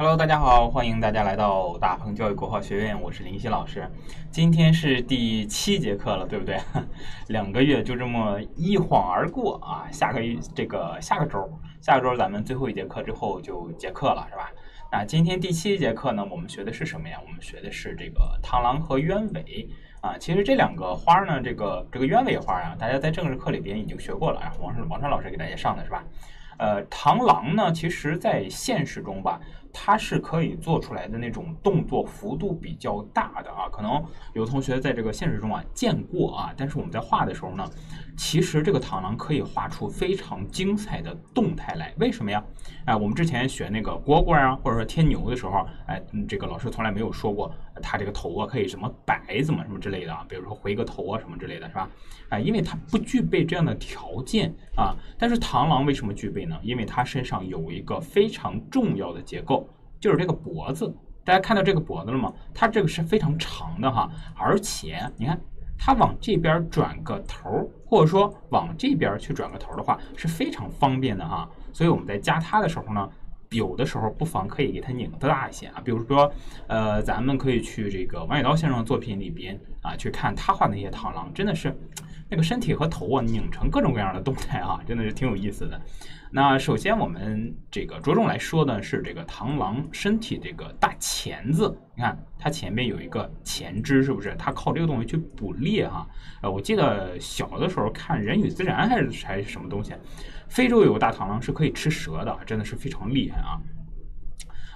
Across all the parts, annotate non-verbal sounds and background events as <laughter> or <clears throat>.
Hello，大家好，欢迎大家来到大鹏教育国画学院，我是林夕老师。今天是第七节课了，对不对？<laughs> 两个月就这么一晃而过啊！下个月这个下个周，下个周咱们最后一节课之后就结课了，是吧？那今天第七节课呢，我们学的是什么呀？我们学的是这个螳螂和鸢尾啊。其实这两个花呢，这个这个鸢尾花呀，大家在政治课里边已经学过了啊。王王川老师给大家上的是吧？呃，螳螂呢，其实在现实中吧。它是可以做出来的那种动作幅度比较大的啊，可能有同学在这个现实中啊见过啊，但是我们在画的时候呢，其实这个螳螂可以画出非常精彩的动态来。为什么呀？哎，我们之前学那个蝈蝈啊，或者说天牛的时候，哎，这个老师从来没有说过它这个头啊可以什么摆怎么什么之类的啊，比如说回个头啊什么之类的是吧？哎，因为它不具备这样的条件啊。但是螳螂为什么具备呢？因为它身上有一个非常重要的结构。就是这个脖子，大家看到这个脖子了吗？它这个是非常长的哈，而且你看它往这边转个头，或者说往这边去转个头的话，是非常方便的啊。所以我们在加它的时候呢，有的时候不妨可以给它拧的大一些啊。比如说，呃，咱们可以去这个王雪刀先生的作品里边啊，去看他画那些螳螂，真的是那个身体和头啊拧成各种各样的动态啊，真的是挺有意思的。那首先我们这个着重来说的是这个螳螂身体这个大钳子，你看它前面有一个钳肢，是不是？它靠这个东西去捕猎哈。呃，我记得小的时候看《人与自然》还是还是什么东西，非洲有个大螳螂是可以吃蛇的，真的是非常厉害啊。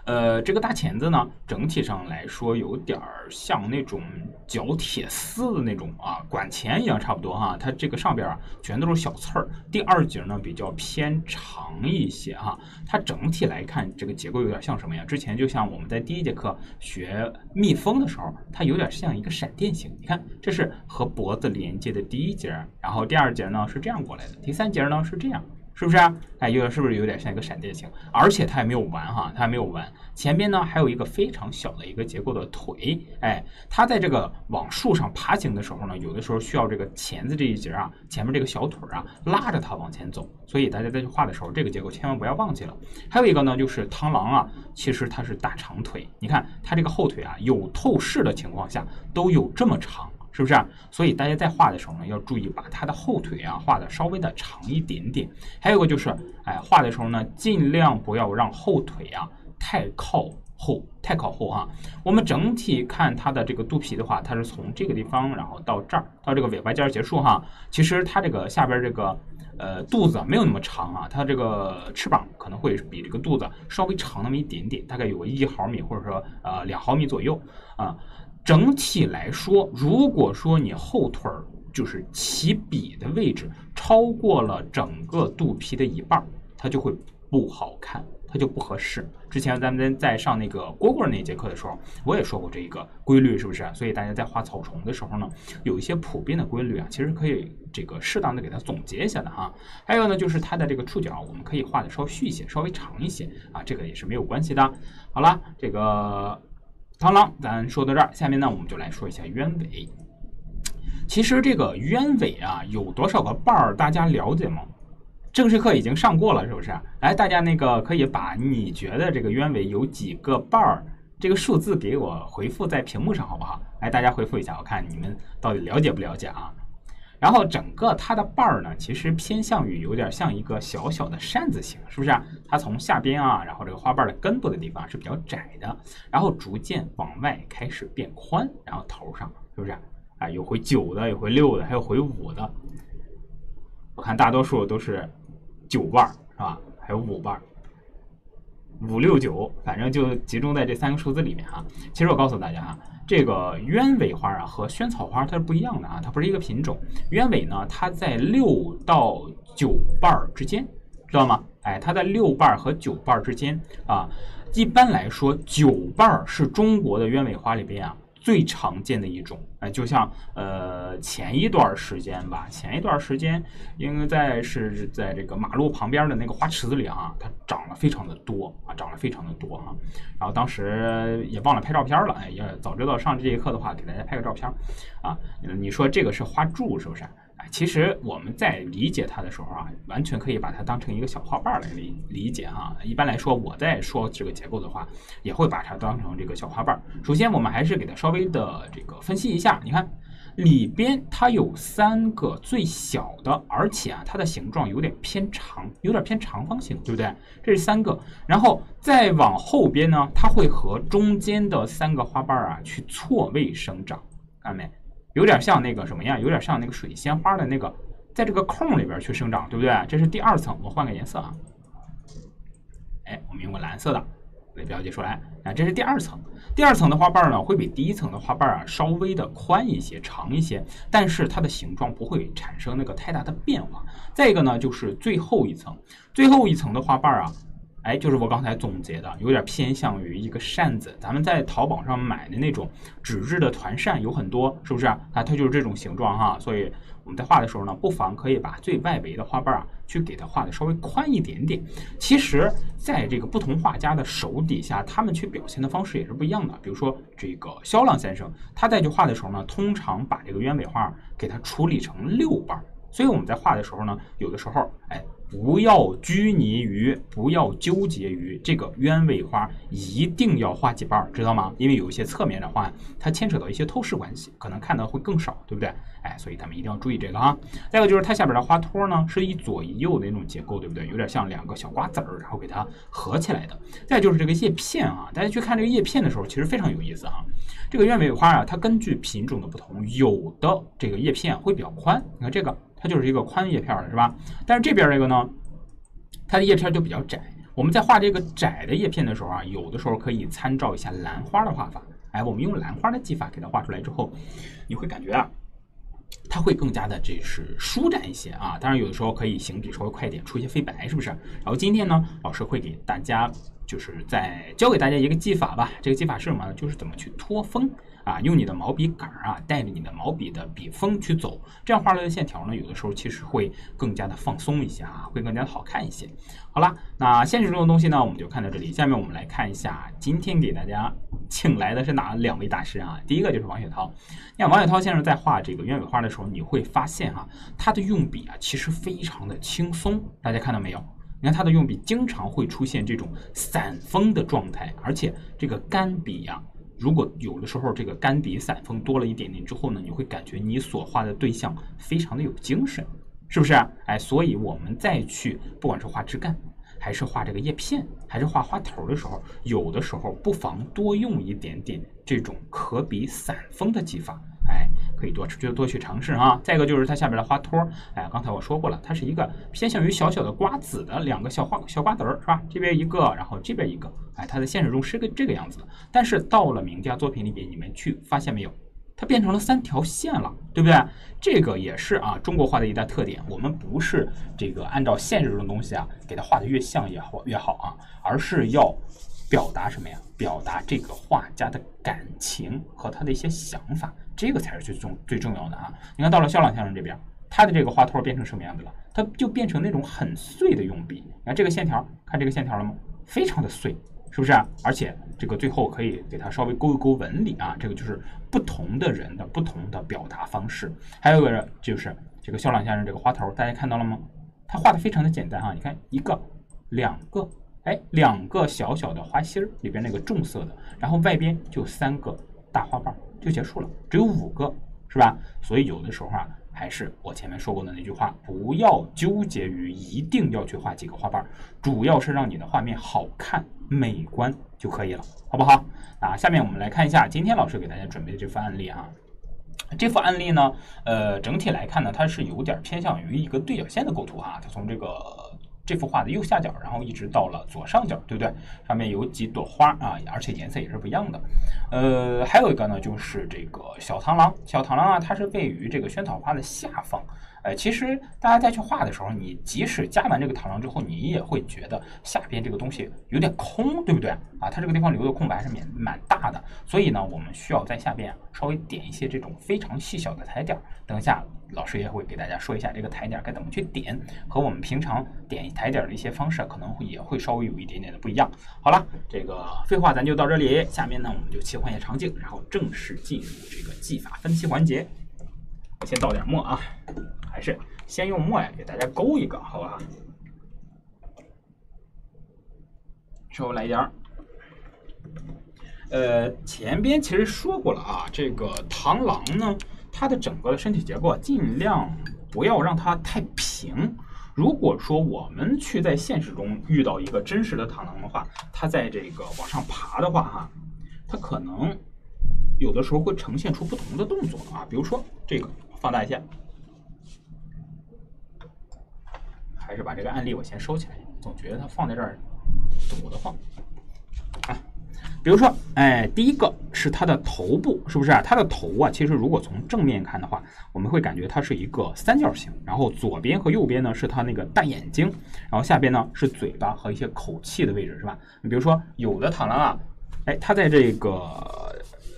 呃，这个大钳子呢，整体上来说有点儿像那种绞铁丝的那种啊，管钳一样差不多哈。它这个上边啊，全都是小刺儿。第二节呢比较偏长一些哈。它整体来看，这个结构有点像什么呀？之前就像我们在第一节课学蜜蜂的时候，它有点像一个闪电形。你看，这是和脖子连接的第一节，然后第二节呢是这样过来的，第三节呢是这样。是不是啊？哎，有点是不是有点像一个闪电形？而且它还没有完哈，它还没有完。前边呢还有一个非常小的一个结构的腿，哎，它在这个往树上爬行的时候呢，有的时候需要这个钳子这一节啊，前面这个小腿啊拉着它往前走。所以大家在去画的时候，这个结构千万不要忘记了。还有一个呢，就是螳螂啊，其实它是大长腿，你看它这个后腿啊，有透视的情况下都有这么长。是不是啊？所以大家在画的时候呢，要注意把它的后腿啊画的稍微的长一点点。还有一个就是，哎，画的时候呢，尽量不要让后腿啊太靠后，太靠后哈。我们整体看它的这个肚皮的话，它是从这个地方，然后到这儿，到这个尾巴尖儿结束哈。其实它这个下边这个呃肚子没有那么长啊，它这个翅膀可能会比这个肚子稍微长那么一点点，大概有个一毫米或者说呃两毫米左右啊。整体来说，如果说你后腿儿就是起笔的位置超过了整个肚皮的一半，它就会不好看，它就不合适。之前咱们在上那个蝈蝈那节课的时候，我也说过这一个规律，是不是？所以大家在画草虫的时候呢，有一些普遍的规律啊，其实可以这个适当的给它总结一下的哈。还有呢，就是它的这个触角，我们可以画的稍细一些，稍微长一些啊，这个也是没有关系的。好了，这个。螳螂，咱说到这儿，下面呢我们就来说一下鸢尾。其实这个鸢尾啊，有多少个瓣儿，大家了解吗？正式课已经上过了，是不是？来，大家那个可以把你觉得这个鸢尾有几个瓣儿，这个数字给我回复在屏幕上，好不好？来，大家回复一下，我看你们到底了解不了解啊？然后整个它的瓣儿呢，其实偏向于有点像一个小小的扇子形，是不是啊？它从下边啊，然后这个花瓣的根部的地方是比较窄的，然后逐渐往外开始变宽，然后头上是不是啊？有回九的，有回六的，还有回五的。我看大多数都是九瓣儿是吧？还有五瓣儿。五六九，反正就集中在这三个数字里面哈。其实我告诉大家啊，这个鸢尾花啊和萱草花它是不一样的啊，它不是一个品种。鸢尾呢，它在六到九瓣儿之间，知道吗？哎，它在六瓣儿和九瓣儿之间啊。一般来说，九瓣儿是中国的鸢尾花里边啊。最常见的一种，哎，就像呃前一段时间吧，前一段时间应该在是在这个马路旁边的那个花池子里啊，它长了非常的多啊，长了非常的多哈。然后当时也忘了拍照片了，哎，要早知道上这节课的话，给大家拍个照片啊。你说这个是花柱是不是？其实我们在理解它的时候啊，完全可以把它当成一个小花瓣来理理解啊。一般来说，我在说这个结构的话，也会把它当成这个小花瓣。首先，我们还是给它稍微的这个分析一下。你看，里边它有三个最小的，而且啊，它的形状有点偏长，有点偏长方形，对不对？这是三个。然后再往后边呢，它会和中间的三个花瓣啊去错位生长，看到没？有点像那个什么呀？有点像那个水仙花的那个，在这个空里边去生长，对不对？这是第二层，我换个颜色啊。哎，我们用个蓝色的来标记出来。啊，这是第二层。第二层的花瓣呢，会比第一层的花瓣啊稍微的宽一些、长一些，但是它的形状不会产生那个太大的变化。再一个呢，就是最后一层，最后一层的花瓣啊。哎，就是我刚才总结的，有点偏向于一个扇子。咱们在淘宝上买的那种纸质的团扇有很多，是不是啊？它就是这种形状哈。所以我们在画的时候呢，不妨可以把最外围的花瓣啊，去给它画的稍微宽一点点。其实，在这个不同画家的手底下，他们去表现的方式也是不一样的。比如说这个肖浪先生，他在去画的时候呢，通常把这个鸢尾花给它处理成六瓣。所以我们在画的时候呢，有的时候，哎。不要拘泥于，不要纠结于这个鸢尾花一定要画几瓣，知道吗？因为有一些侧面的话，它牵扯到一些透视关系，可能看的会更少，对不对？哎，所以咱们一定要注意这个哈。再一个就是它下边的花托呢，是一左一右的那种结构，对不对？有点像两个小瓜子儿，然后给它合起来的。再就是这个叶片啊，大家去看这个叶片的时候，其实非常有意思哈。这个鸢尾花啊，它根据品种的不同，有的这个叶片会比较宽，你看这个。它就是一个宽叶片的是吧？但是这边这个呢，它的叶片就比较窄。我们在画这个窄的叶片的时候啊，有的时候可以参照一下兰花的画法。哎，我们用兰花的技法给它画出来之后，你会感觉啊，它会更加的这是舒展一些啊。当然有的时候可以行笔稍微快一点，出一些飞白，是不是？然后今天呢，老师会给大家就是在教给大家一个技法吧。这个技法是什么呢？就是怎么去托风。啊，用你的毛笔杆儿啊，带着你的毛笔的笔锋去走，这样画出来的线条呢，有的时候其实会更加的放松一些啊，会更加的好看一些。好了，那现实中的东西呢，我们就看到这里。下面我们来看一下，今天给大家请来的是哪两位大师啊？第一个就是王雪涛。你看王雪涛先生在画这个鸢尾花的时候，你会发现哈，他的用笔啊，其实非常的轻松。大家看到没有？你看他的用笔经常会出现这种散锋的状态，而且这个干笔呀。如果有的时候这个干笔散锋多了一点点之后呢，你会感觉你所画的对象非常的有精神，是不是？哎，所以我们再去不管是画枝干，还是画这个叶片，还是画花头的时候，有的时候不妨多用一点点这种可比散锋的技法。哎，可以多去就多去尝试啊。再一个就是它下边的花托，哎，刚才我说过了，它是一个偏向于小小的瓜子的两个小花小瓜子儿，是吧？这边一个，然后这边一个，哎，它在现实中是个这个样子的。但是到了名家作品里边，你们去发现没有？它变成了三条线了，对不对？这个也是啊，中国画的一大特点。我们不是这个按照现实中的东西啊，给它画的越像也好越好啊，而是要表达什么呀？表达这个画家的感情和他的一些想法。这个才是最重最重要的啊！你看到了肖朗先生这边，他的这个花托变成什么样子了？它就变成那种很碎的用笔。你看这个线条，看这个线条了吗？非常的碎，是不是啊？而且这个最后可以给它稍微勾一勾纹理啊，这个就是不同的人的不同的表达方式。还有个就是这个肖朗先生这个花头，大家看到了吗？他画的非常的简单哈，你看一个、两个，哎，两个小小的花心儿里边那个重色的，然后外边就三个大花瓣儿。就结束了，只有五个，是吧？所以有的时候啊，还是我前面说过的那句话，不要纠结于一定要去画几个花瓣，主要是让你的画面好看、美观就可以了，好不好？啊，下面我们来看一下今天老师给大家准备的这幅案例啊。这幅案例呢，呃，整体来看呢，它是有点偏向于一个对角线的构图哈，它从这个。这幅画的右下角，然后一直到了左上角，对不对？上面有几朵花啊，而且颜色也是不一样的。呃，还有一个呢，就是这个小螳螂。小螳螂啊，它是位于这个萱草花的下方。哎，其实大家再去画的时候，你即使加完这个螳螂之后，你也会觉得下边这个东西有点空，对不对？啊，它这个地方留的空白还是蛮蛮大的。所以呢，我们需要在下边稍微点一些这种非常细小的台点。等一下，老师也会给大家说一下这个台点该怎么去点，和我们平常点台点的一些方式可能会也会稍微有一点点的不一样。好了，这个废话咱就到这里，下面呢我们就切换一下场景，然后正式进入这个技法分析环节。先倒点墨啊，还是先用墨呀给大家勾一个，好吧？稍微来一点儿。呃，前边其实说过了啊，这个螳螂呢，它的整个的身体结构尽量不要让它太平。如果说我们去在现实中遇到一个真实的螳螂的话，它在这个往上爬的话，哈，它可能有的时候会呈现出不同的动作啊，比如说这个放大一下，还是把这个案例我先收起来，总觉得它放在这儿堵得慌。比如说，哎，第一个是它的头部，是不是啊？它的头啊，其实如果从正面看的话，我们会感觉它是一个三角形。然后左边和右边呢是它那个大眼睛，然后下边呢是嘴巴和一些口气的位置，是吧？你比如说有的螳螂啊，哎，它在这个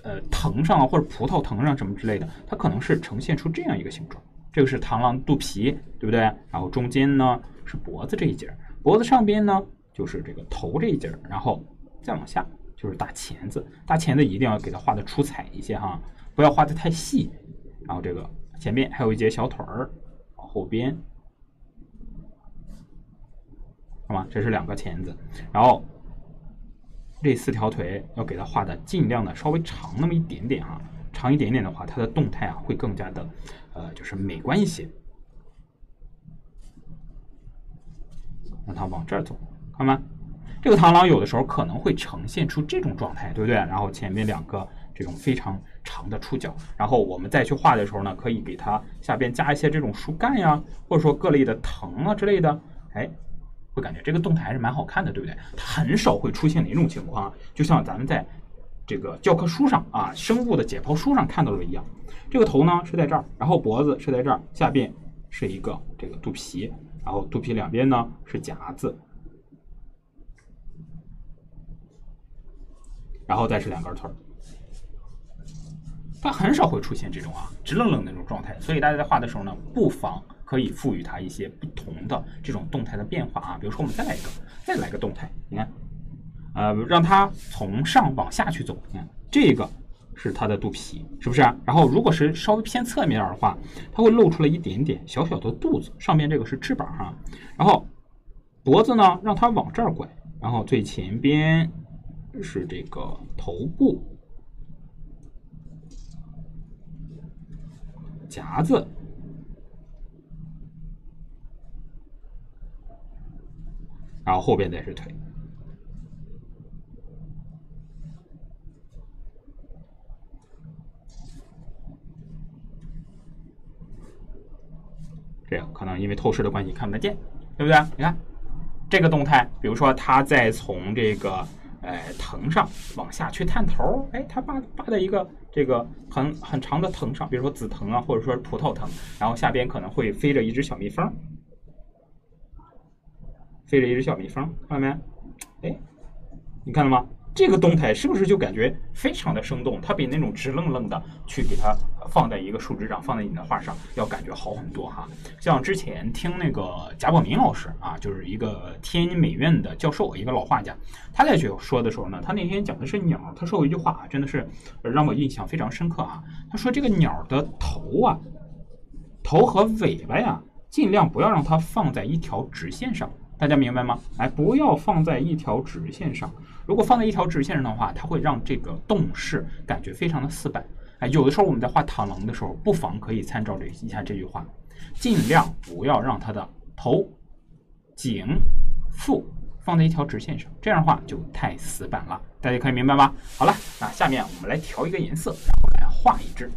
呃藤上啊或者葡萄藤上什么之类的，它可能是呈现出这样一个形状。这个是螳螂肚皮，对不对？然后中间呢是脖子这一节，脖子上边呢就是这个头这一节，然后再往下。就是大钳子，大钳子一定要给它画的出彩一些哈，不要画的太细。然后这个前面还有一节小腿儿，后边，好吗？这是两个钳子，然后这四条腿要给它画的尽量的稍微长那么一点点哈，长一点点的话，它的动态啊会更加的呃就是美观一些。让它往这儿走，看吗？这个螳螂有的时候可能会呈现出这种状态，对不对？然后前面两个这种非常长的触角，然后我们再去画的时候呢，可以给它下边加一些这种树干呀，或者说各类的藤啊之类的，哎，会感觉这个动态还是蛮好看的，对不对？它很少会出现哪种情况啊，就像咱们在这个教科书上啊，生物的解剖书上看到的一样，这个头呢是在这儿，然后脖子是在这儿，下边是一个这个肚皮，然后肚皮两边呢是夹子。然后再是两根腿儿，它很少会出现这种啊直愣愣的那种状态，所以大家在画的时候呢，不妨可以赋予它一些不同的这种动态的变化啊。比如说，我们再来一个，再来个动态，你看，呃，让它从上往下去走，你看这个是它的肚皮，是不是？啊然后如果是稍微偏侧面的话，它会露出了一点点小小的肚子，上面这个是翅膀哈。然后脖子呢，让它往这儿拐，然后最前边。是这个头部夹子，然后后边再是腿，这样可能因为透视的关系看不见，对不对？你看这个动态，比如说它在从这个。哎，藤上往下去探头，哎，它扒扒在一个这个很很长的藤上，比如说紫藤啊，或者说葡萄藤，然后下边可能会飞着一只小蜜蜂，飞着一只小蜜蜂，看到没？哎，你看到吗？这个动态是不是就感觉非常的生动？它比那种直愣愣的去给它放在一个树枝上，放在你的画上，要感觉好很多哈。像之前听那个贾宝民老师啊，就是一个天津美院的教授，一个老画家，他在去说的时候呢，他那天讲的是鸟，他说过一句话啊，真的是让我印象非常深刻啊。他说这个鸟的头啊，头和尾巴呀，尽量不要让它放在一条直线上。大家明白吗？哎，不要放在一条直线上。如果放在一条直线上的话，它会让这个动势感觉非常的死板。哎，有的时候我们在画螳螂的时候，不妨可以参照这一下这句话：尽量不要让它的头、颈、腹放在一条直线上，这样的话就太死板了。大家可以明白吗？好了，那下面我们来调一个颜色，然后来画一只。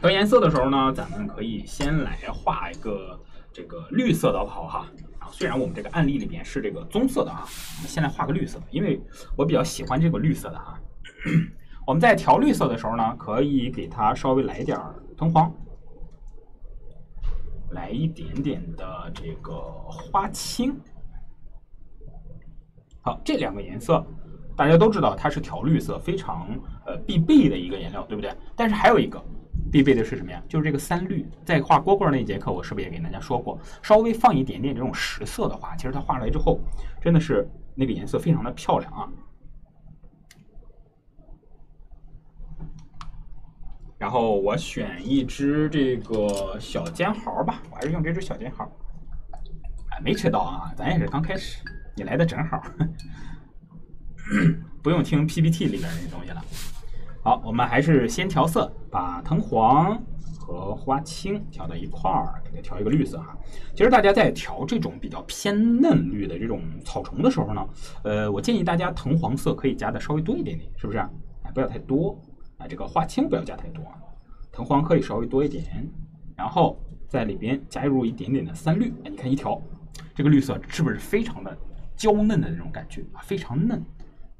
调颜色的时候呢，咱们可以先来画一个这个绿色的好哈。虽然我们这个案例里边是这个棕色的啊，我们先来画个绿色，因为我比较喜欢这个绿色的啊。<clears throat> 我们在调绿色的时候呢，可以给它稍微来点藤黄，来一点点的这个花青。好，这两个颜色大家都知道，它是调绿色非常呃必备的一个颜料，对不对？但是还有一个。必备的是什么呀？就是这个三绿。在画蝈蝈那节课，我是不是也给大家说过？稍微放一点点这种实色的话，其实它画出来之后，真的是那个颜色非常的漂亮啊。然后我选一只这个小尖毫吧，我还是用这只小尖毫。哎，没迟到啊，咱也是刚开始，你来的正好，<coughs> 不用听 PPT 里边那东西了。好，我们还是先调色，把藤黄和花青调到一块儿，给它调一个绿色哈。其实大家在调这种比较偏嫩绿的这种草虫的时候呢，呃，我建议大家藤黄色可以加的稍微多一点点，是不是？哎，不要太多。啊，这个花青不要加太多，藤黄可以稍微多一点，然后在里边加入一点点的三绿。哎，你看一调，这个绿色是不是非常的娇嫩的那种感觉啊？非常嫩，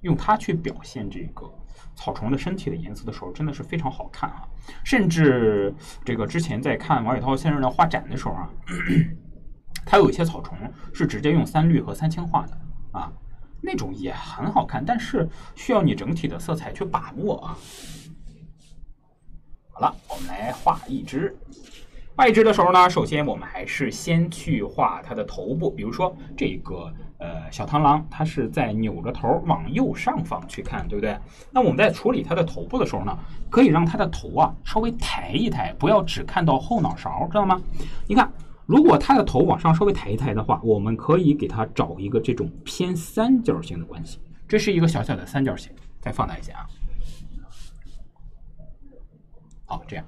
用它去表现这个草虫的身体的颜色的时候，真的是非常好看啊！甚至这个之前在看王雪涛先生的画展的时候啊，他有一些草虫是直接用三绿和三青画的啊，那种也很好看，但是需要你整体的色彩去把握啊。好了，我们来画一只。画一只的时候呢，首先我们还是先去画它的头部。比如说这个呃小螳螂，它是在扭着头往右上方去看，对不对？那我们在处理它的头部的时候呢，可以让它的头啊稍微抬一抬，不要只看到后脑勺，知道吗？你看，如果它的头往上稍微抬一抬的话，我们可以给它找一个这种偏三角形的关系。这是一个小小的三角形，再放大一些啊。好，这样，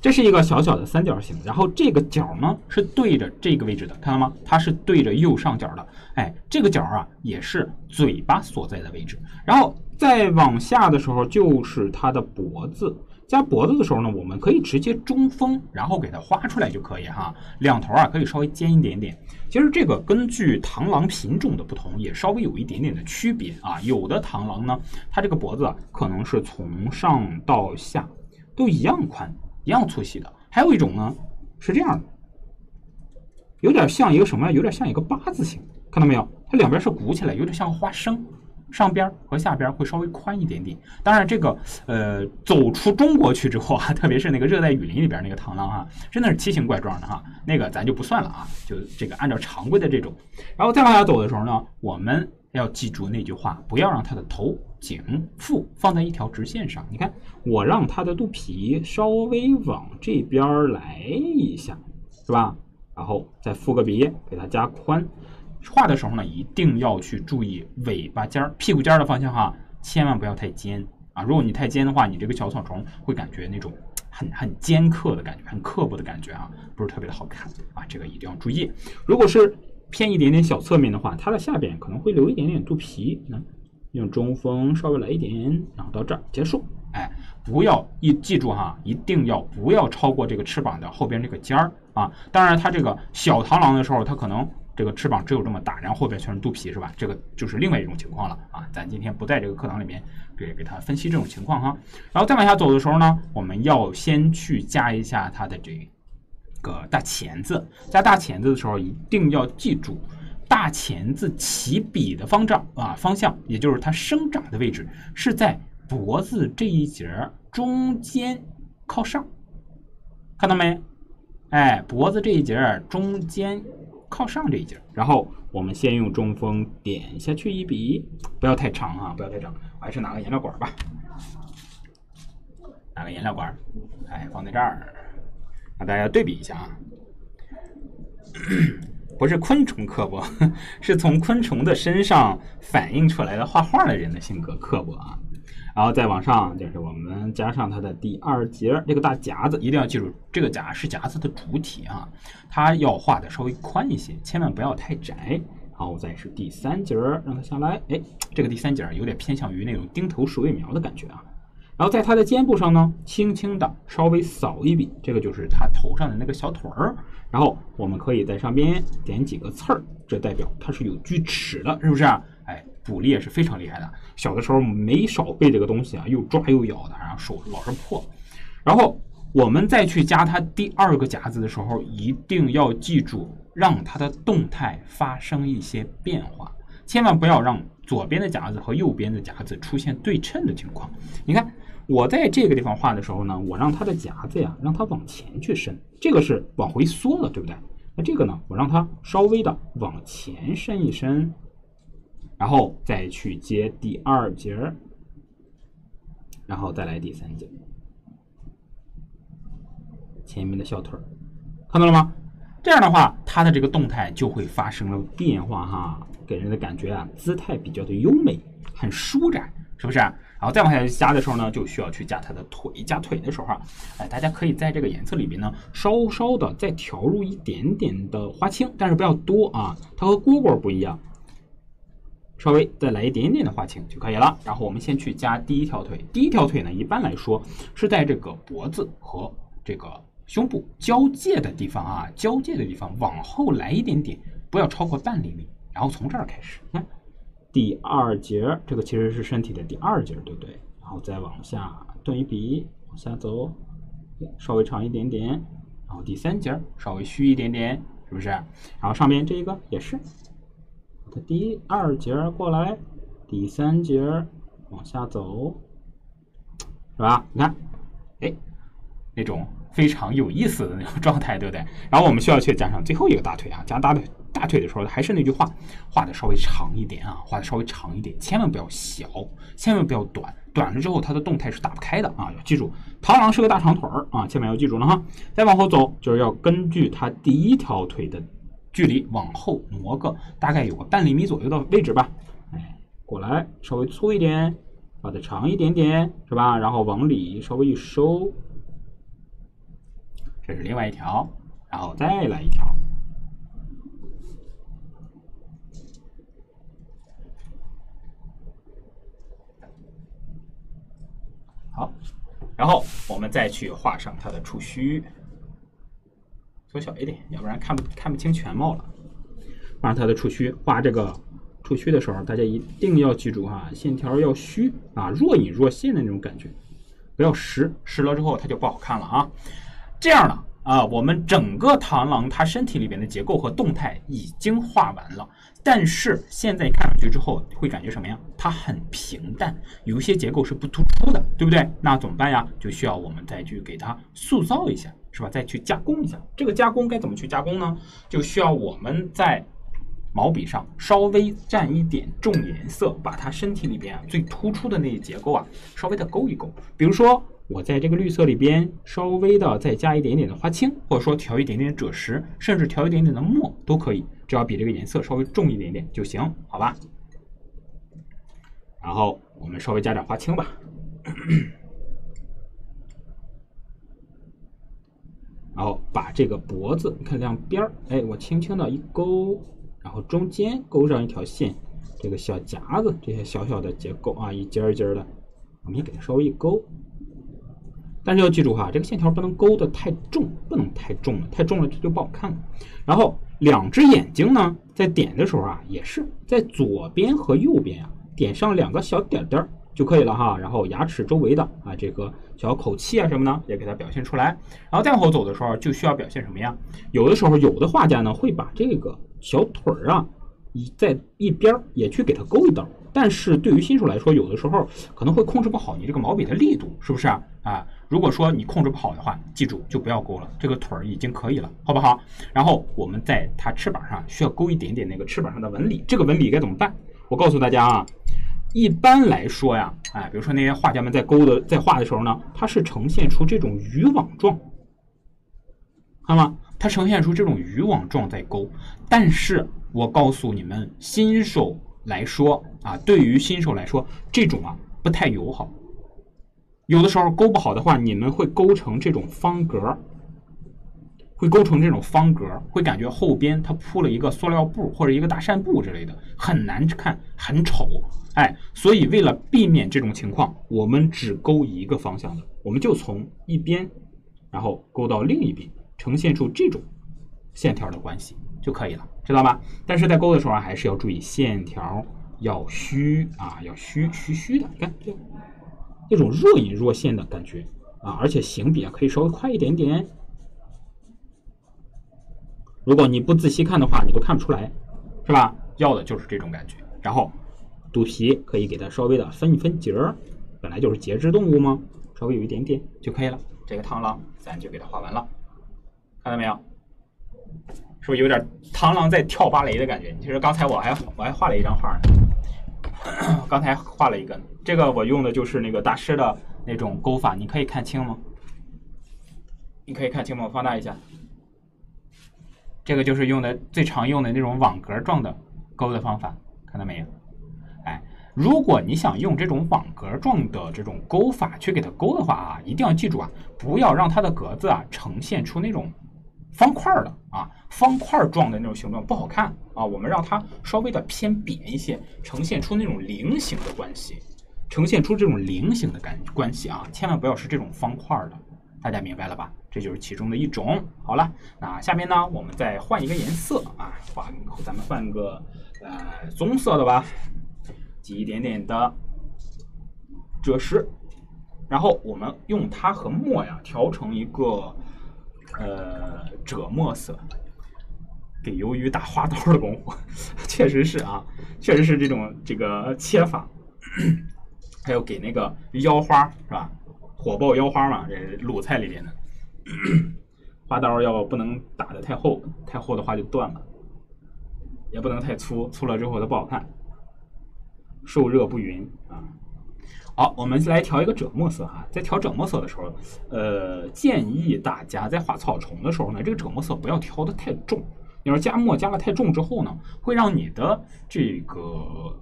这是一个小小的三角形，然后这个角呢是对着这个位置的，看到吗？它是对着右上角的。哎，这个角啊也是嘴巴所在的位置。然后再往下的时候就是它的脖子，加脖子的时候呢，我们可以直接中锋，然后给它画出来就可以哈。两头啊可以稍微尖一点点。其实这个根据螳螂品种的不同，也稍微有一点点的区别啊。有的螳螂呢，它这个脖子啊可能是从上到下。都一样宽，一样粗细的。还有一种呢，是这样的，有点像一个什么？有点像一个八字形，看到没有？它两边是鼓起来，有点像花生，上边和下边会稍微宽一点点。当然，这个呃，走出中国去之后啊，<laughs> 特别是那个热带雨林里边那个螳螂啊，真的是奇形怪状的哈。那个咱就不算了啊，就这个按照常规的这种。然后再往下走的时候呢，我们要记住那句话，不要让它的头。颈腹放在一条直线上，你看我让它的肚皮稍微往这边来一下，是吧？然后再覆个鼻，给它加宽。画的时候呢，一定要去注意尾巴尖儿、屁股尖儿的方向哈，千万不要太尖啊！如果你太尖的话，你这个小草虫会感觉那种很很尖刻的感觉，很刻薄的感觉啊，不是特别的好看啊！这个一定要注意。如果是偏一点点小侧面的话，它的下边可能会留一点点肚皮，那。用中锋稍微来一点，然后到这儿结束。哎，不要一记住哈，一定要不要超过这个翅膀的后边这个尖儿啊。当然，它这个小螳螂的时候，它可能这个翅膀只有这么大，然后后边全是肚皮，是吧？这个就是另外一种情况了啊。咱今天不在这个课堂里面给给它分析这种情况哈。然后再往下走的时候呢，我们要先去加一下它的这个大钳子。加大钳子的时候，一定要记住。大钳子起笔的方丈啊方向，也就是它生长的位置是在脖子这一节中间靠上，看到没？哎，脖子这一节中间靠上这一节，然后我们先用中锋点下去一笔，不要太长啊，不要太长，我还是拿个颜料管吧，拿个颜料管，哎，放在这儿，让大家对比一下啊。不是昆虫刻薄，<laughs> 是从昆虫的身上反映出来的画画的人的性格刻薄啊。然后再往上就是我们加上它的第二节这个大夹子，一定要记住，这个夹是夹子的主体啊，它要画的稍微宽一些，千万不要太窄。然后再是第三节，让它下来，哎，这个第三节有点偏向于那种钉头鼠尾苗的感觉啊。然后在它的肩部上呢，轻轻的稍微扫一笔，这个就是它头上的那个小腿儿。然后我们可以在上边点几个刺儿，这代表它是有锯齿的，是不是啊？哎，捕猎是非常厉害的。小的时候没少被这个东西啊，又抓又咬的，然后手老是破。然后我们再去加它第二个夹子的时候，一定要记住让它的动态发生一些变化，千万不要让左边的夹子和右边的夹子出现对称的情况。你看。我在这个地方画的时候呢，我让它的夹子呀，让它往前去伸，这个是往回缩了，对不对？那这个呢，我让它稍微的往前伸一伸，然后再去接第二节儿，然后再来第三节。前面的小腿儿，看到了吗？这样的话，它的这个动态就会发生了变化哈，给人的感觉啊，姿态比较的优美，很舒展，是不是？然后再往下加的时候呢，就需要去加它的腿。加腿的时候啊，哎，大家可以在这个颜色里边呢，稍稍的再调入一点点的花青，但是不要多啊，它和蝈蝈不一样。稍微再来一点点的花青就可以了。然后我们先去加第一条腿。第一条腿呢，一般来说是在这个脖子和这个胸部交界的地方啊，交界的地方往后来一点点，不要超过半厘米。然后从这儿开始，看第二节，这个其实是身体的第二节，对不对？然后再往下顿一笔，往下走，稍微长一点点。然后第三节稍微虚一点点，是不是？然后上面这一个也是。它第二节过来，第三节往下走，是吧？你看，哎，那种非常有意思的那种状态，对不对？然后我们需要去加上最后一个大腿啊，加大腿大腿的时候，还是那句话，画的稍微长一点啊，画的稍微长一点，千万不要小，千万不要短，短了之后它的动态是打不开的啊！要记住，螳螂是个大长腿儿啊，千万要记住了哈。再往后走，就是要根据它第一条腿的。距离往后挪个大概有个半厘米左右的位置吧，哎，过来稍微粗一点，把它长一点点，是吧？然后往里稍微一收，这是另外一条，然后再来一条，好，然后我们再去画上它的触须。缩小一点，要不然看不看不清全貌了。画它的触须，画这个触须的时候，大家一定要记住哈，线条要虚啊，若隐若现的那种感觉，不要实，实了之后它就不好看了啊。这样呢，啊，我们整个螳螂它身体里边的结构和动态已经画完了，但是现在看上去之后会感觉什么呀？它很平淡，有一些结构是不突出的，对不对？那怎么办呀？就需要我们再去给它塑造一下。是吧？再去加工一下，这个加工该怎么去加工呢？就需要我们在毛笔上稍微蘸一点重颜色，把它身体里边啊最突出的那些结构啊稍微的勾一勾。比如说，我在这个绿色里边稍微的再加一点点的花青，或者说调一点点赭石，甚至调一点点的墨都可以，只要比这个颜色稍微重一点点就行，好吧？然后我们稍微加点花青吧。然后把这个脖子，你看两边儿，哎，我轻轻的一勾，然后中间勾上一条线，这个小夹子这些小小的结构啊，一节儿一节儿的，我们也给它稍微一勾。但是要记住哈，这个线条不能勾的太重，不能太重了，太重了这就不好看了。然后两只眼睛呢，在点的时候啊，也是在左边和右边啊，点上两个小点点儿。就可以了哈，然后牙齿周围的啊这个小口气啊什么呢，也给它表现出来。然后再往后走的时候，就需要表现什么呀？有的时候有的画家呢会把这个小腿儿啊，一在一边儿也去给它勾一刀。但是对于新手来说，有的时候可能会控制不好你这个毛笔的力度，是不是啊？啊，如果说你控制不好的话，记住就不要勾了，这个腿儿已经可以了，好不好？然后我们在它翅膀上需要勾一点点那个翅膀上的纹理，这个纹理该怎么办？我告诉大家啊。一般来说呀，哎，比如说那些画家们在勾的在画的时候呢，它是呈现出这种渔网状，看吗？它呈现出这种渔网状在勾。但是我告诉你们，新手来说啊，对于新手来说，这种啊不太友好。有的时候勾不好的话，你们会勾成这种方格。会勾成这种方格，会感觉后边它铺了一个塑料布或者一个大扇布之类的，很难看，很丑。哎，所以为了避免这种情况，我们只勾一个方向的，我们就从一边，然后勾到另一边，呈现出这种线条的关系就可以了，知道吧？但是在勾的时候还是要注意线条要虚啊，要虚虚虚的，你看那种若隐若现的感觉啊，而且行笔啊可以稍微快一点点。如果你不仔细看的话，你都看不出来，是吧？要的就是这种感觉。然后肚皮可以给它稍微的分一分节儿，本来就是节肢动物嘛，稍微有一点点就可以了。这个螳螂咱就给它画完了，看到没有？是不是有点螳螂在跳芭蕾的感觉？其实刚才我还我还画了一张画呢，<coughs> 刚才画了一个，这个我用的就是那个大师的那种勾法，你可以看清吗？你可以看清吗？我放大一下，这个就是用的最常用的那种网格状的勾的方法，看到没有？哎，如果你想用这种网格状的这种勾法去给它勾的话啊，一定要记住啊，不要让它的格子啊呈现出那种方块的啊方块状的那种形状不好看啊，我们让它稍微的偏扁一些，呈现出那种菱形的关系，呈现出这种菱形的感关系啊，千万不要是这种方块的，大家明白了吧？这就是其中的一种。好了，那下面呢，我们再换一个颜色啊，换咱们换个呃棕色的吧。挤一点点的赭石，然后我们用它和墨呀调成一个呃赭墨色，给鱿鱼打花刀的功夫，<laughs> 确实是啊，确实是这种这个切法，还有给那个腰花是吧？火爆腰花嘛，这鲁菜里边的 <clears throat> 花刀要不能打的太厚，太厚的话就断了，也不能太粗，粗了之后它不好看。受热不匀啊！好，我们来调一个赭墨色哈。在调赭墨色的时候，呃，建议大家在画草丛的时候呢，这个赭墨色不要调的太重。你要加墨加的太重之后呢，会让你的这个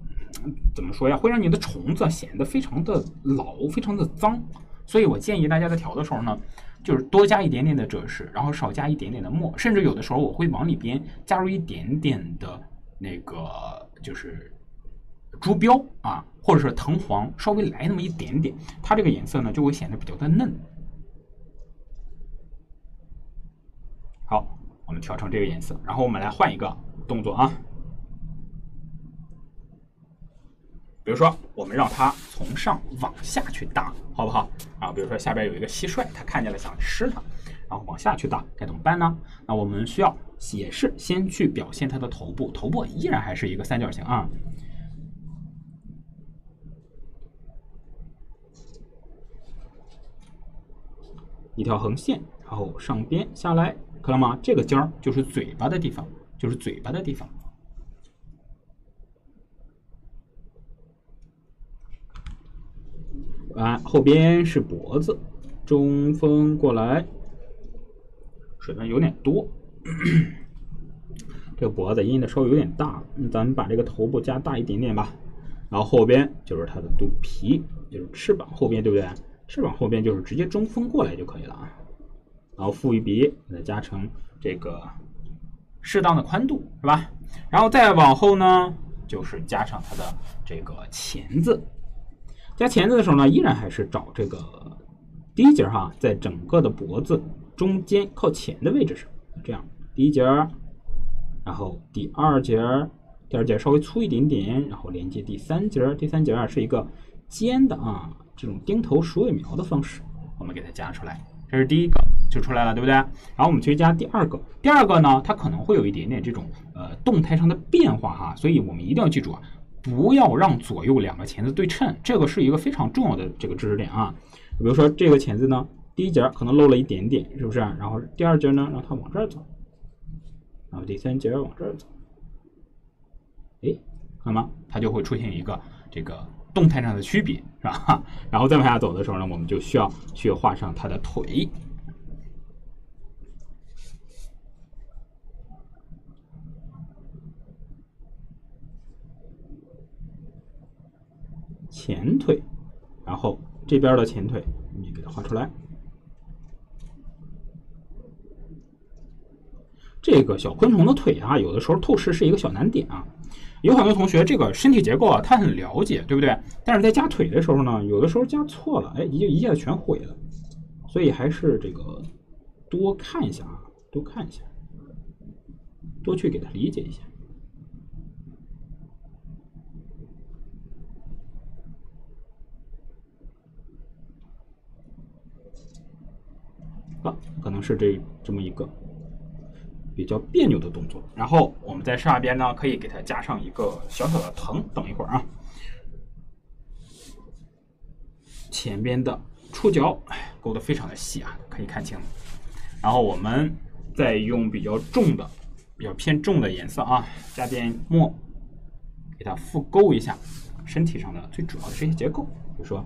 怎么说呀？会让你的虫子显得非常的老，非常的脏。所以我建议大家在调的时候呢，就是多加一点点的赭石，然后少加一点点的墨，甚至有的时候我会往里边加入一点点的那个就是。朱标啊，或者是藤黄，稍微来那么一点点，它这个颜色呢就会显得比较的嫩。好，我们调成这个颜色，然后我们来换一个动作啊。比如说，我们让它从上往下去搭，好不好？啊，比如说下边有一个蟋蟀，它看见了想吃它，然后往下去搭，该怎么办呢？那我们需要也是先去表现它的头部，头部依然还是一个三角形啊。一条横线，然后上边下来，看到吗？这个尖儿就是嘴巴的地方，就是嘴巴的地方。完，后边是脖子，中锋过来，水分有点多，<clears throat> 这个脖子印的稍微有点大，那咱们把这个头部加大一点点吧。然后后边就是它的肚皮，就是翅膀后边，对不对？翅膀后边就是直接中锋过来就可以了啊，然后复一笔，再加成这个适当的宽度，是吧？然后再往后呢，就是加上它的这个钳子。加钳子的时候呢，依然还是找这个第一节哈，在整个的脖子中间靠前的位置上，这样第一节，然后第二节，第二节稍微粗一点点，然后连接第三节，第三节啊是一个尖的啊。这种钉头鼠尾苗的方式，我们给它夹出来，这是第一个就出来了，对不对？然后我们去加第二个，第二个呢，它可能会有一点点这种呃动态上的变化哈，所以我们一定要记住啊，不要让左右两个钳子对称，这个是一个非常重要的这个知识点啊。比如说这个钳子呢，第一节可能漏了一点点，是不是？然后第二节呢，让它往这儿走，然后第三节往这儿走，哎，看到吗？它就会出现一个这个。动态上的区别是吧？<laughs> 然后再往下走的时候呢，我们就需要去画上它的腿、前腿，然后这边的前腿你给它画出来。这个小昆虫的腿啊，有的时候透视是一个小难点啊。有很多同学这个身体结构啊，他很了解，对不对？但是在加腿的时候呢，有的时候加错了，哎，一一下子全毁了。所以还是这个多看一下啊，多看一下，多去给他理解一下。啊，可能是这这么一个。比较别扭的动作，然后我们在上边呢，可以给它加上一个小小的藤。等一会儿啊，前边的触角，哎，勾的非常的细啊，可以看清。然后我们再用比较重的、比较偏重的颜色啊，加点墨，给它复勾一下身体上的最主要的这些结构，比如说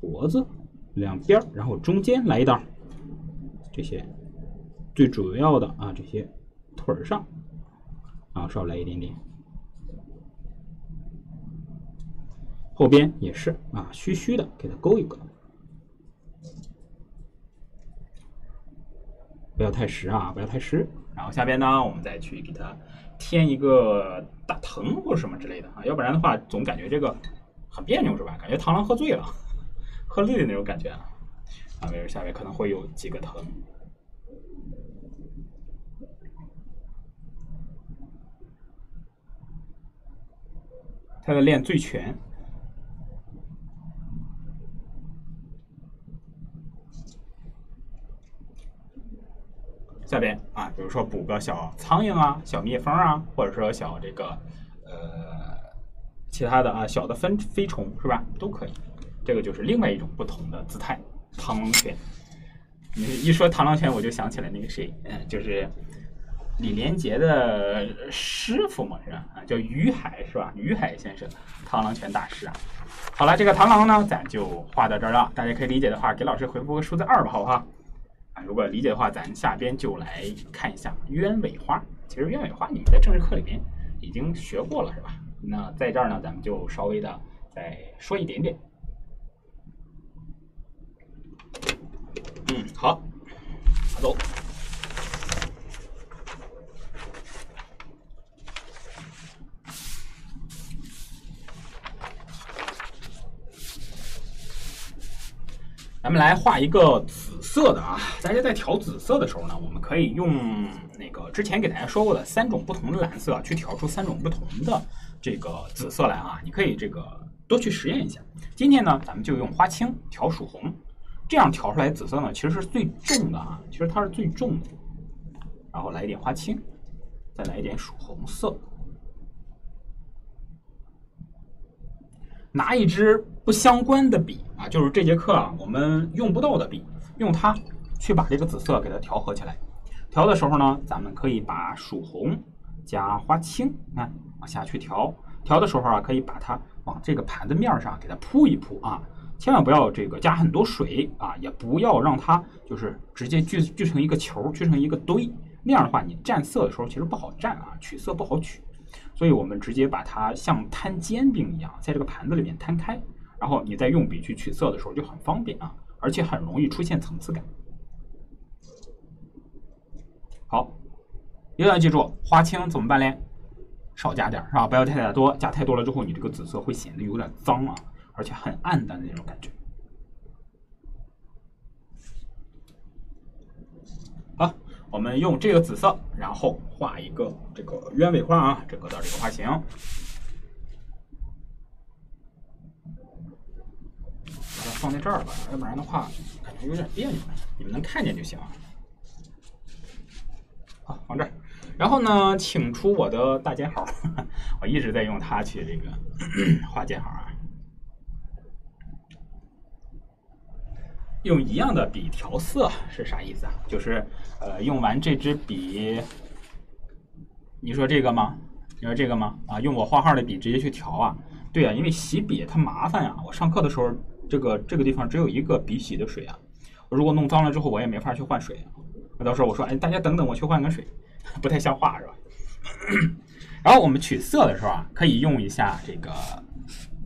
脖子两边，然后中间来一道，这些最主要的啊这些腿上啊稍微来一点点，后边也是啊虚虚的给它勾一个，不要太实啊，不要太实。然后下边呢，我们再去给它添一个大藤或者什么之类的啊，要不然的话总感觉这个很别扭是吧？感觉螳螂喝醉了，颗粒的那种感觉啊。啊，比如下面可能会有几个藤，它的练最全。下边啊，比如说补个小苍蝇啊、小蜜蜂啊，或者说小这个呃其他的啊小的飞飞虫是吧？都可以。这个就是另外一种不同的姿态。螳螂拳，你一说螳螂拳，我就想起来那个谁，嗯，就是李连杰的师傅嘛，是吧？啊，叫于海，是吧？于海先生，螳螂拳大师啊。好了，这个螳螂呢，咱就画到这儿了。大家可以理解的话，给老师回复个数字二吧，好不好？啊，如果理解的话，咱下边就来看一下鸢尾花。其实鸢尾花你们在政治课里面已经学过了，是吧？那在这儿呢，咱们就稍微的再说一点点。嗯，好，走。咱们来画一个紫色的啊！大家在调紫色的时候呢，我们可以用那个之前给大家说过的三种不同的蓝色去调出三种不同的这个紫色来啊！你可以这个多去实验一下。今天呢，咱们就用花青调曙红。这样调出来紫色呢，其实是最重的啊，其实它是最重的。然后来一点花青，再来一点曙红色，拿一支不相关的笔啊，就是这节课啊我们用不到的笔，用它去把这个紫色给它调和起来。调的时候呢，咱们可以把曙红加花青，看往下去调。调的时候啊，可以把它往这个盘子面上给它铺一铺啊。千万不要这个加很多水啊，也不要让它就是直接聚聚成一个球，聚成一个堆，那样的话你蘸色的时候其实不好蘸啊，取色不好取。所以我们直接把它像摊煎饼一样，在这个盘子里面摊开，然后你再用笔去取色的时候就很方便啊，而且很容易出现层次感。好，一定要记住花青怎么办嘞？少加点是吧？不要太太多，加太多了之后你这个紫色会显得有点脏啊。而且很暗淡的那种感觉。好，我们用这个紫色，然后画一个这个鸢尾花啊，整个的这个花型，把它放在这儿吧，要不然的话感觉有点别扭。你们能看见就行啊。好，放这儿。然后呢，请出我的大尖毫，<laughs> 我一直在用它去这个 <clears throat> 画尖毫啊。用一样的笔调色是啥意思啊？就是呃，用完这支笔，你说这个吗？你说这个吗？啊，用我画画的笔直接去调啊？对啊，因为洗笔它麻烦呀。我上课的时候，这个这个地方只有一个笔洗的水啊。我如果弄脏了之后，我也没法去换水。那到时候我说，哎，大家等等，我去换个水，<laughs> 不太像话是吧？<coughs> 然后我们取色的时候啊，可以用一下这个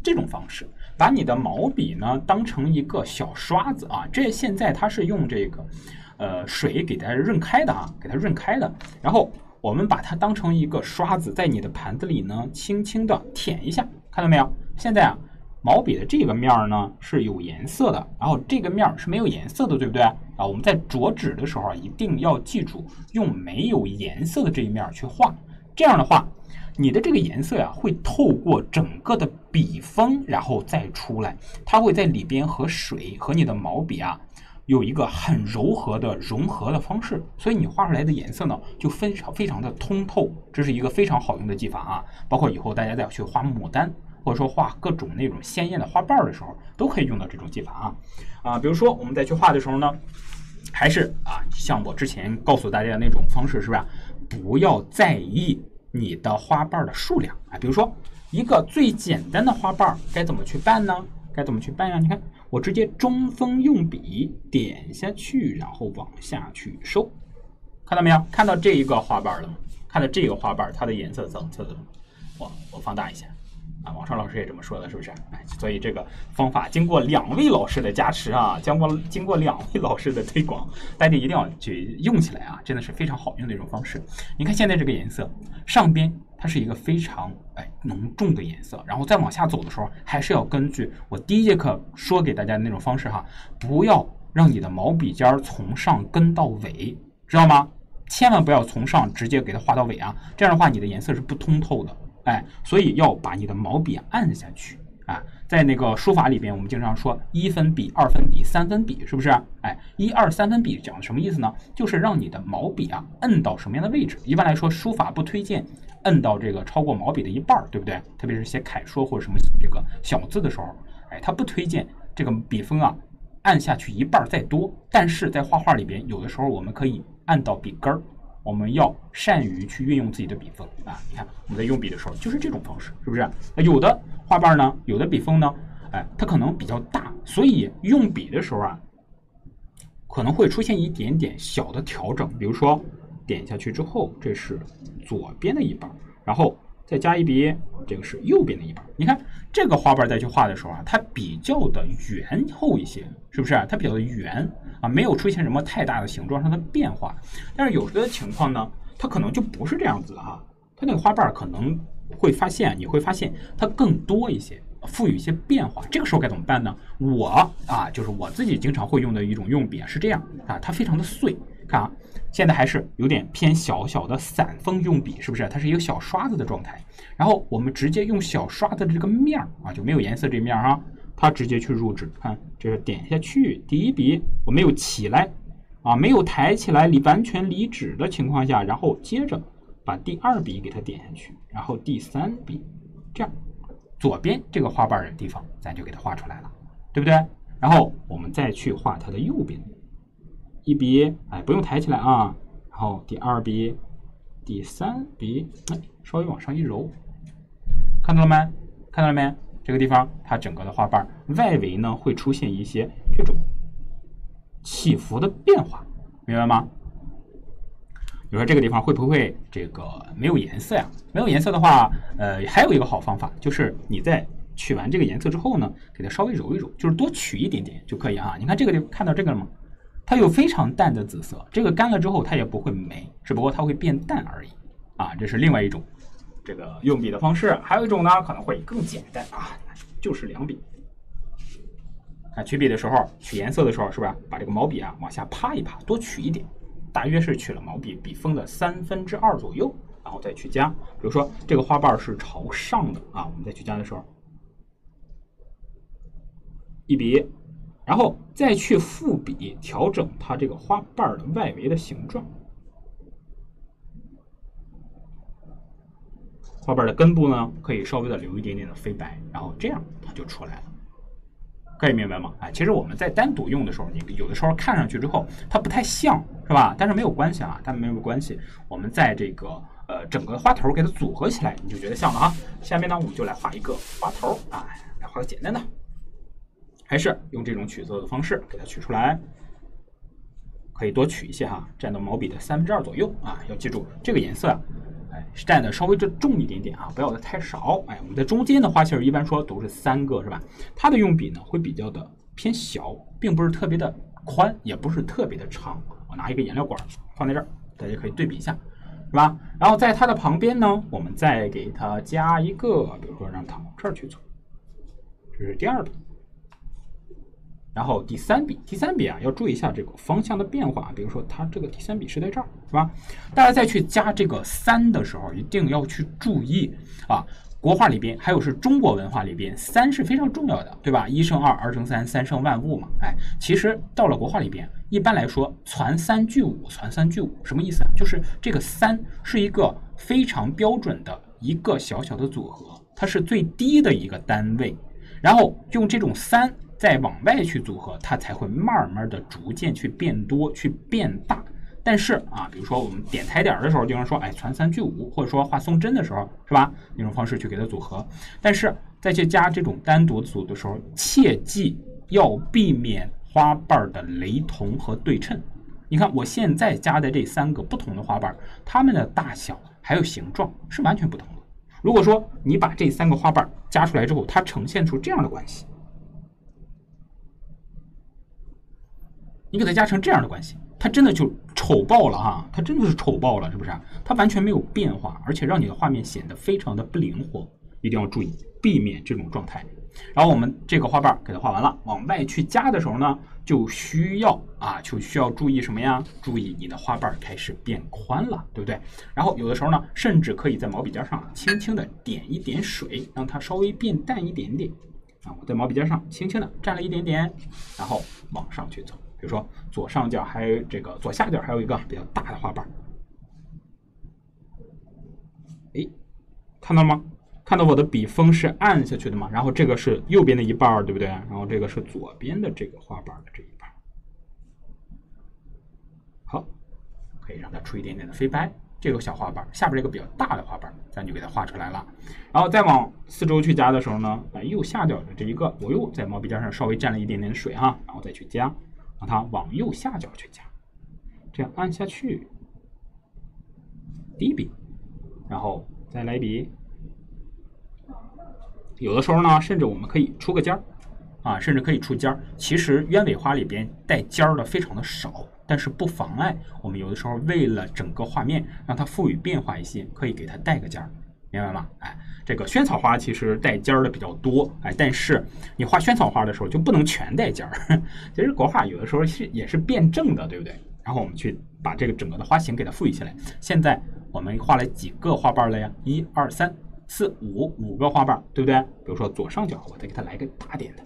这种方式。把你的毛笔呢当成一个小刷子啊，这现在它是用这个，呃，水给它润开的啊，给它润开的。然后我们把它当成一个刷子，在你的盘子里呢，轻轻的舔一下，看到没有？现在啊，毛笔的这个面儿呢是有颜色的，然后这个面儿是没有颜色的，对不对？啊，我们在着纸的时候啊，一定要记住用没有颜色的这一面去画，这样的话。你的这个颜色呀，会透过整个的笔锋，然后再出来，它会在里边和水和你的毛笔啊，有一个很柔和的融合的方式，所以你画出来的颜色呢，就非常非常的通透，这是一个非常好用的技法啊。包括以后大家再去画牡丹，或者说画各种那种鲜艳的花瓣的时候，都可以用到这种技法啊。啊，比如说我们再去画的时候呢，还是啊，像我之前告诉大家的那种方式，是不是？不要在意。你的花瓣的数量啊，比如说一个最简单的花瓣该怎么去办呢？该怎么去办呀？你看我直接中锋用笔点下去，然后往下去收，看到没有？看到这一个花瓣了吗？看到这个花瓣，它的颜色层次了吗？我我放大一下。啊，王川老师也这么说的，是不是？哎，所以这个方法经过两位老师的加持啊，经过经过两位老师的推广，大家一定要去用起来啊，真的是非常好用的一种方式。你看现在这个颜色，上边它是一个非常哎浓重的颜色，然后再往下走的时候，还是要根据我第一节课说给大家的那种方式哈，不要让你的毛笔尖从上跟到尾，知道吗？千万不要从上直接给它画到尾啊，这样的话你的颜色是不通透的。哎，所以要把你的毛笔按下去啊，在那个书法里边，我们经常说一分笔、二分笔、三分笔，是不是？哎，一二三分笔讲的什么意思呢？就是让你的毛笔啊摁到什么样的位置？一般来说，书法不推荐摁到这个超过毛笔的一半儿，对不对？特别是写楷书或者什么这个小字的时候，哎，它不推荐这个笔锋啊按下去一半儿再多。但是在画画里边，有的时候我们可以按到笔根儿。我们要善于去运用自己的笔锋啊！你看我们在用笔的时候就是这种方式，是不是？有的画瓣呢，有的笔锋呢，哎，它可能比较大，所以用笔的时候啊，可能会出现一点点小的调整。比如说点下去之后，这是左边的一半，然后再加一笔，这个是右边的一半。你看这个花瓣再去画的时候啊，它比较的圆厚一些，是不是？它比较的圆。啊，没有出现什么太大的形状上的变化，但是有的情况呢，它可能就不是这样子哈，它那个花瓣可能会发现，你会发现它更多一些，赋予一些变化。这个时候该怎么办呢？我啊，就是我自己经常会用的一种用笔是这样啊，它非常的碎，看啊，现在还是有点偏小小的散锋用笔，是不是？它是一个小刷子的状态，然后我们直接用小刷子的这个面儿啊，就没有颜色这面儿哈。它直接去入纸，看这是点下去，第一笔我没有起来，啊，没有抬起来，离完全离纸的情况下，然后接着把第二笔给它点下去，然后第三笔，这样左边这个花瓣的地方咱就给它画出来了，对不对？然后我们再去画它的右边，一笔，哎，不用抬起来啊，然后第二笔，第三笔，哎，稍微往上一揉，看到了没？看到了没？这个地方，它整个的花瓣外围呢会出现一些这种起伏的变化，明白吗？比如说这个地方会不会这个没有颜色呀？没有颜色的话，呃，还有一个好方法，就是你在取完这个颜色之后呢，给它稍微揉一揉，就是多取一点点就可以啊。你看这个地看到这个了吗？它有非常淡的紫色，这个干了之后它也不会没，只不过它会变淡而已啊。这是另外一种。这个用笔的方式，还有一种呢，可能会更简单啊，就是两笔。啊，取笔的时候，取颜色的时候，是不是把这个毛笔啊往下趴一趴，多取一点，大约是取了毛笔笔锋的三分之二左右，然后再去加。比如说这个花瓣是朝上的啊，我们再去加的时候，一笔，然后再去复笔调整它这个花瓣的外围的形状。花瓣的根部呢，可以稍微的留一点点的飞白，然后这样它就出来了，可以明白吗？哎，其实我们在单独用的时候，你有的时候看上去之后它不太像是吧？但是没有关系啊，但没有关系。我们在这个呃整个花头给它组合起来，你就觉得像了啊。下面呢，我们就来画一个花头啊，来画个简单的，还是用这种取色的方式给它取出来，可以多取一些哈，占到毛笔的三分之二左右啊。要记住这个颜色啊。哎，占的稍微这重一点点啊，不要的太少。哎，我们在中间的花芯儿一般说都是三个，是吧？它的用笔呢会比较的偏小，并不是特别的宽，也不是特别的长。我拿一个颜料管放在这儿，大家可以对比一下，是吧？然后在它的旁边呢，我们再给它加一个，比如说让它往这儿去走，这是第二个。然后第三笔，第三笔啊，要注意一下这个方向的变化。比如说，它这个第三笔是在这儿，是吧？大家再去加这个三的时候，一定要去注意啊。国画里边，还有是中国文化里边，三是非常重要的，对吧？一生二，二生三，三生万物嘛。哎，其实到了国画里边，一般来说，传三聚五，传三聚五，什么意思啊？就是这个三是一个非常标准的一个小小的组合，它是最低的一个单位，然后用这种三。再往外去组合，它才会慢慢的逐渐去变多，去变大。但是啊，比如说我们点抬点的时候，经常说，哎，传三聚五，或者说画松针的时候，是吧？那种方式去给它组合。但是再去加这种单独组的时候，切记要避免花瓣的雷同和对称。你看我现在加的这三个不同的花瓣，它们的大小还有形状是完全不同的。如果说你把这三个花瓣加出来之后，它呈现出这样的关系，你给它加成这样的关系，它真的就丑爆了哈！它真的是丑爆了，是不是？它完全没有变化，而且让你的画面显得非常的不灵活，一定要注意避免这种状态。然后我们这个花瓣给它画完了，往外去加的时候呢，就需要啊，就需要注意什么呀？注意你的花瓣开始变宽了，对不对？然后有的时候呢，甚至可以在毛笔尖上轻轻的点一点水，让它稍微变淡一点点。啊，我在毛笔尖上轻轻的蘸了一点点，然后往上去走。比如说左上角还有这个左下角还有一个比较大的花瓣，哎，看到吗？看到我的笔锋是按下去的吗？然后这个是右边的一半对不对？然后这个是左边的这个花瓣的这一半好，可以让它出一点点的飞白。这个小花瓣下边这个比较大的花瓣咱就给它画出来了。然后再往四周去加的时候呢，把右下角的这一个，我又在毛笔尖上稍微蘸了一点点水哈，然后再去加。把它往右下角去加，这样按下去，第一笔，然后再来一笔。有的时候呢，甚至我们可以出个尖儿，啊，甚至可以出尖儿。其实鸢尾花里边带尖儿的非常的少，但是不妨碍我们有的时候为了整个画面让它赋予变化一些，可以给它带个尖儿。明白吗？哎，这个萱草花其实带尖儿的比较多，哎，但是你画萱草花的时候就不能全带尖儿。<laughs> 其实国画有的时候是也是辩证的，对不对？然后我们去把这个整个的花型给它赋予起来。现在我们画了几个花瓣了呀？一二三四五五个花瓣，对不对？比如说左上角，我再给它来个大点的，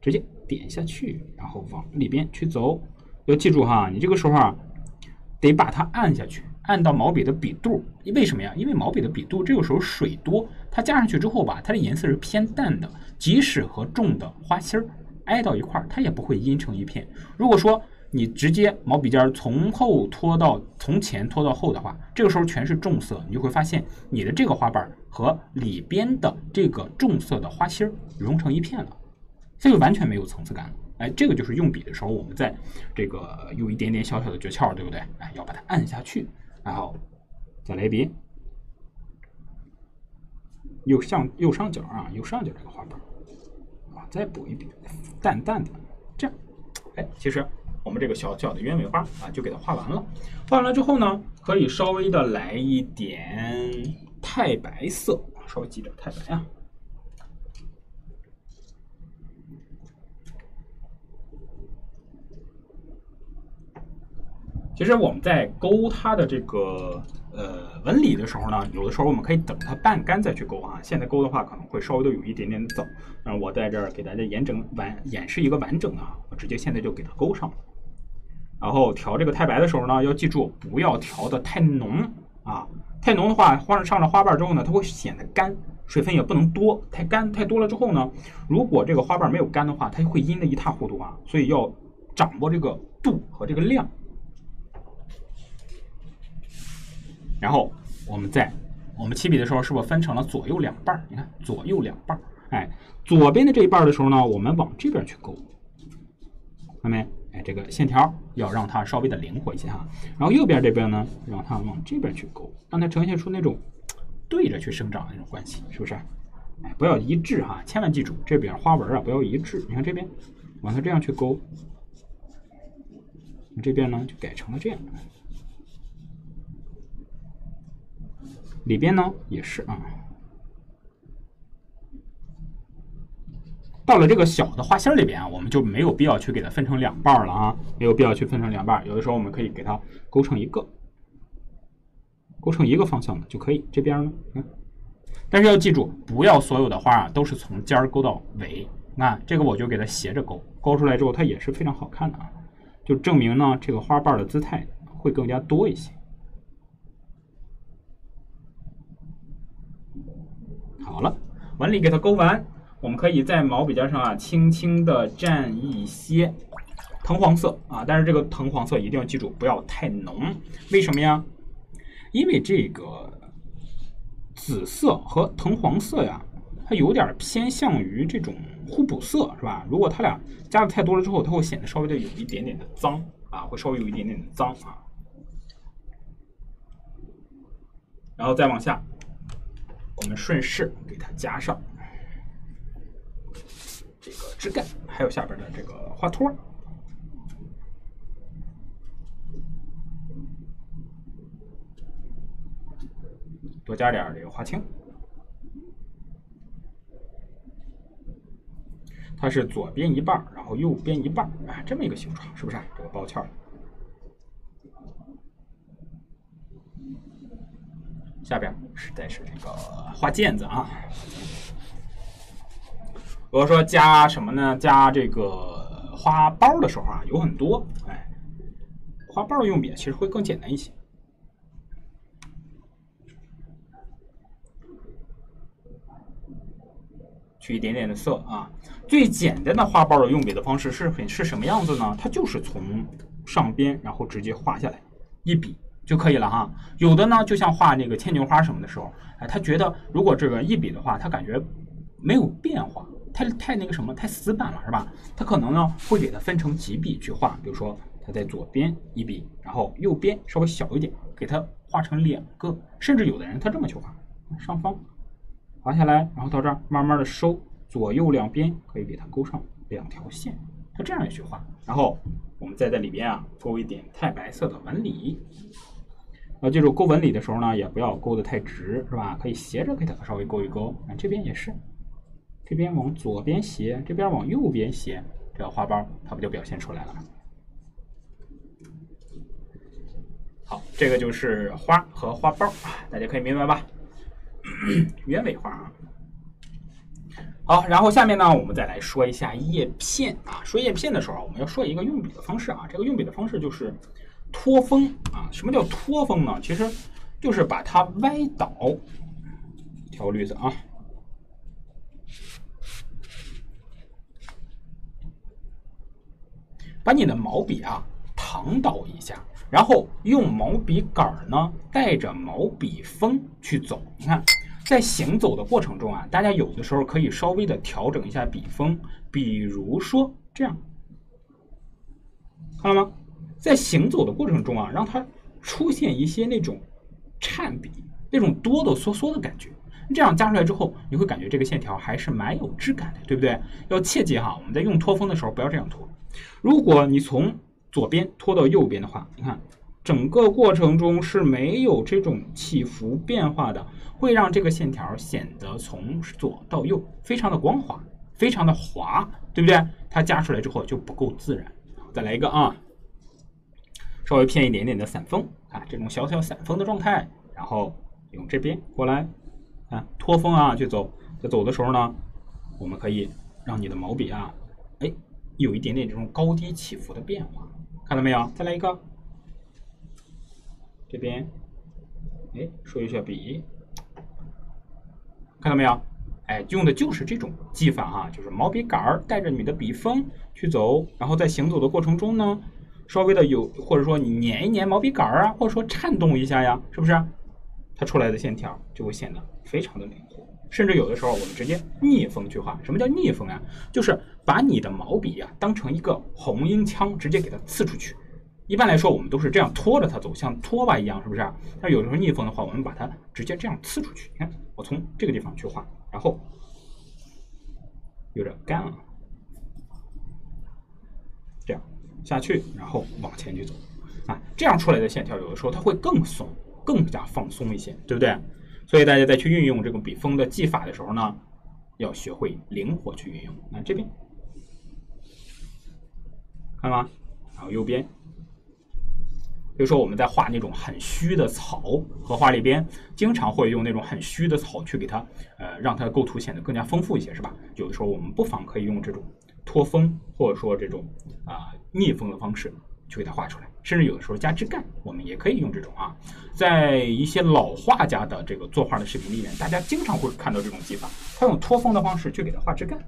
直接点下去，然后往里边去走。要记住哈，你这个时候啊，得把它按下去。按到毛笔的笔肚，为什么呀？因为毛笔的笔肚这个时候水多，它加上去之后吧，它的颜色是偏淡的，即使和重的花心儿挨到一块儿，它也不会阴成一片。如果说你直接毛笔尖从后拖到从前拖到后的话，这个时候全是重色，你就会发现你的这个花瓣和里边的这个重色的花心儿融成一片了，这就完全没有层次感了。哎，这个就是用笔的时候，我们在这个有一点点小小的诀窍，对不对？哎，要把它按下去。然后再来一笔，右上右上角啊，右上角这个花瓣啊，再补一笔，淡淡的这样。哎，其实我们这个小小的鸢尾花啊，就给它画完了。画完了之后呢，可以稍微的来一点太白色，稍微挤点太白啊。其实我们在勾它的这个呃纹理的时候呢，有的时候我们可以等它半干再去勾啊。现在勾的话可能会稍微的有一点点早。那，我在这儿给大家演整完演示一个完整的啊，我直接现在就给它勾上了。然后调这个太白的时候呢，要记住不要调的太浓啊，太浓的话，花上了花瓣之后呢，它会显得干，水分也不能多，太干太多了之后呢，如果这个花瓣没有干的话，它会阴的一塌糊涂啊。所以要掌握这个度和这个量。然后我们在我们起笔的时候，是不是分成了左右两半？你看左右两半，哎，左边的这一半的时候呢，我们往这边去勾，看到没？哎，这个线条要让它稍微的灵活一些哈。然后右边这边呢，让它往这边去勾，让它呈现出那种对着去生长的那种关系，是不是？哎，不要一致哈，千万记住这边花纹啊不要一致。你看这边往它这样去勾，这边呢就改成了这样。里边呢也是啊，到了这个小的花心里边啊，我们就没有必要去给它分成两半了啊，没有必要去分成两半有的时候我们可以给它勾成一个，勾成一个方向的就可以。这边呢，嗯，但是要记住，不要所有的花啊都是从尖儿勾到尾。那这个我就给它斜着勾，勾出来之后它也是非常好看的啊，就证明呢这个花瓣的姿态会更加多一些。好了，纹理给它勾完，我们可以在毛笔尖上啊，轻轻的蘸一些藤黄色啊，但是这个藤黄色一定要记住，不要太浓。为什么呀？因为这个紫色和藤黄色呀，它有点偏向于这种互补色，是吧？如果它俩加的太多了之后，它会显得稍微的有一点点的脏啊，会稍微有一点点的脏啊。然后再往下，我们顺势给它加上这个枝干，还有下边的这个花托。多加点这个花青，它是左边一半，然后右边一半，啊，这么一个形状，是不是？这个包翘。下边实在是这个花毽子啊。我说加什么呢？加这个花苞的时候啊，有很多，哎，花苞用笔其实会更简单一些。取一点点的色啊，最简单的画苞的用笔的方式是很是什么样子呢？它就是从上边然后直接画下来，一笔就可以了哈。有的呢，就像画那个牵牛花什么的时候，哎，他觉得如果这个一笔的话，他感觉没有变化，太太那个什么，太死板了，是吧？他可能呢会给它分成几笔去画，比如说他在左边一笔，然后右边稍微小一点，给它画成两个，甚至有的人他这么去画，上方。滑下来，然后到这儿慢慢的收，左右两边可以给它勾上两条线，它这样一去画。然后我们再在里边啊勾一点太白色的纹理。要记住勾纹理的时候呢，也不要勾的太直，是吧？可以斜着给它稍微勾一勾。啊，这边也是，这边往左边斜，这边往右边斜，这个花苞它不就表现出来了？好，这个就是花和花苞，大家可以明白吧？<coughs> 鸢尾花啊，好，然后下面呢，我们再来说一下叶片啊。说叶片的时候，我们要说一个用笔的方式啊。这个用笔的方式就是托风啊。什么叫托风呢？其实就是把它歪倒，调绿色啊，把你的毛笔啊躺倒一下。然后用毛笔杆儿呢，带着毛笔锋去走。你看，在行走的过程中啊，大家有的时候可以稍微的调整一下笔锋，比如说这样，看到吗？在行走的过程中啊，让它出现一些那种颤笔、那种哆哆嗦嗦的感觉。这样加出来之后，你会感觉这个线条还是蛮有质感的，对不对？要切记哈，我们在用托锋的时候不要这样拖。如果你从左边拖到右边的话，你看，整个过程中是没有这种起伏变化的，会让这个线条显得从左到右非常的光滑，非常的滑，对不对？它加出来之后就不够自然。再来一个啊，稍微偏一点点的散锋啊，这种小小散锋的状态，然后用这边过来啊，拖风啊去走，在走的时候呢，我们可以让你的毛笔啊，哎，有一点点这种高低起伏的变化。看到没有？再来一个，这边，哎，收一下笔，看到没有？哎，用的就是这种技法哈，就是毛笔杆儿带着你的笔锋去走，然后在行走的过程中呢，稍微的有或者说你捻一捻毛笔杆儿啊，或者说颤动一下呀，是不是？它出来的线条就会显得非常的灵活，甚至有的时候我们直接逆锋去画。什么叫逆锋啊？就是把你的毛笔啊当成一个红缨枪，直接给它刺出去。一般来说，我们都是这样拖着它走，像拖把一样，是不是？但有的时候逆锋的话，我们把它直接这样刺出去。你看，我从这个地方去画，然后有点干了，这样下去，然后往前去走啊，这样出来的线条有的时候它会更松，更加放松一些，对不对？所以大家在去运用这个笔锋的技法的时候呢，要学会灵活去运用。那这边看到吗？然后右边，比如说我们在画那种很虚的草，荷花里边经常会用那种很虚的草去给它，呃，让它的构图显得更加丰富一些，是吧？有的时候我们不妨可以用这种托锋或者说这种啊逆锋的方式去给它画出来。甚至有的时候加枝干，我们也可以用这种啊，在一些老画家的这个作画的视频里面，大家经常会看到这种技法，他用托风的方式去给它画枝干，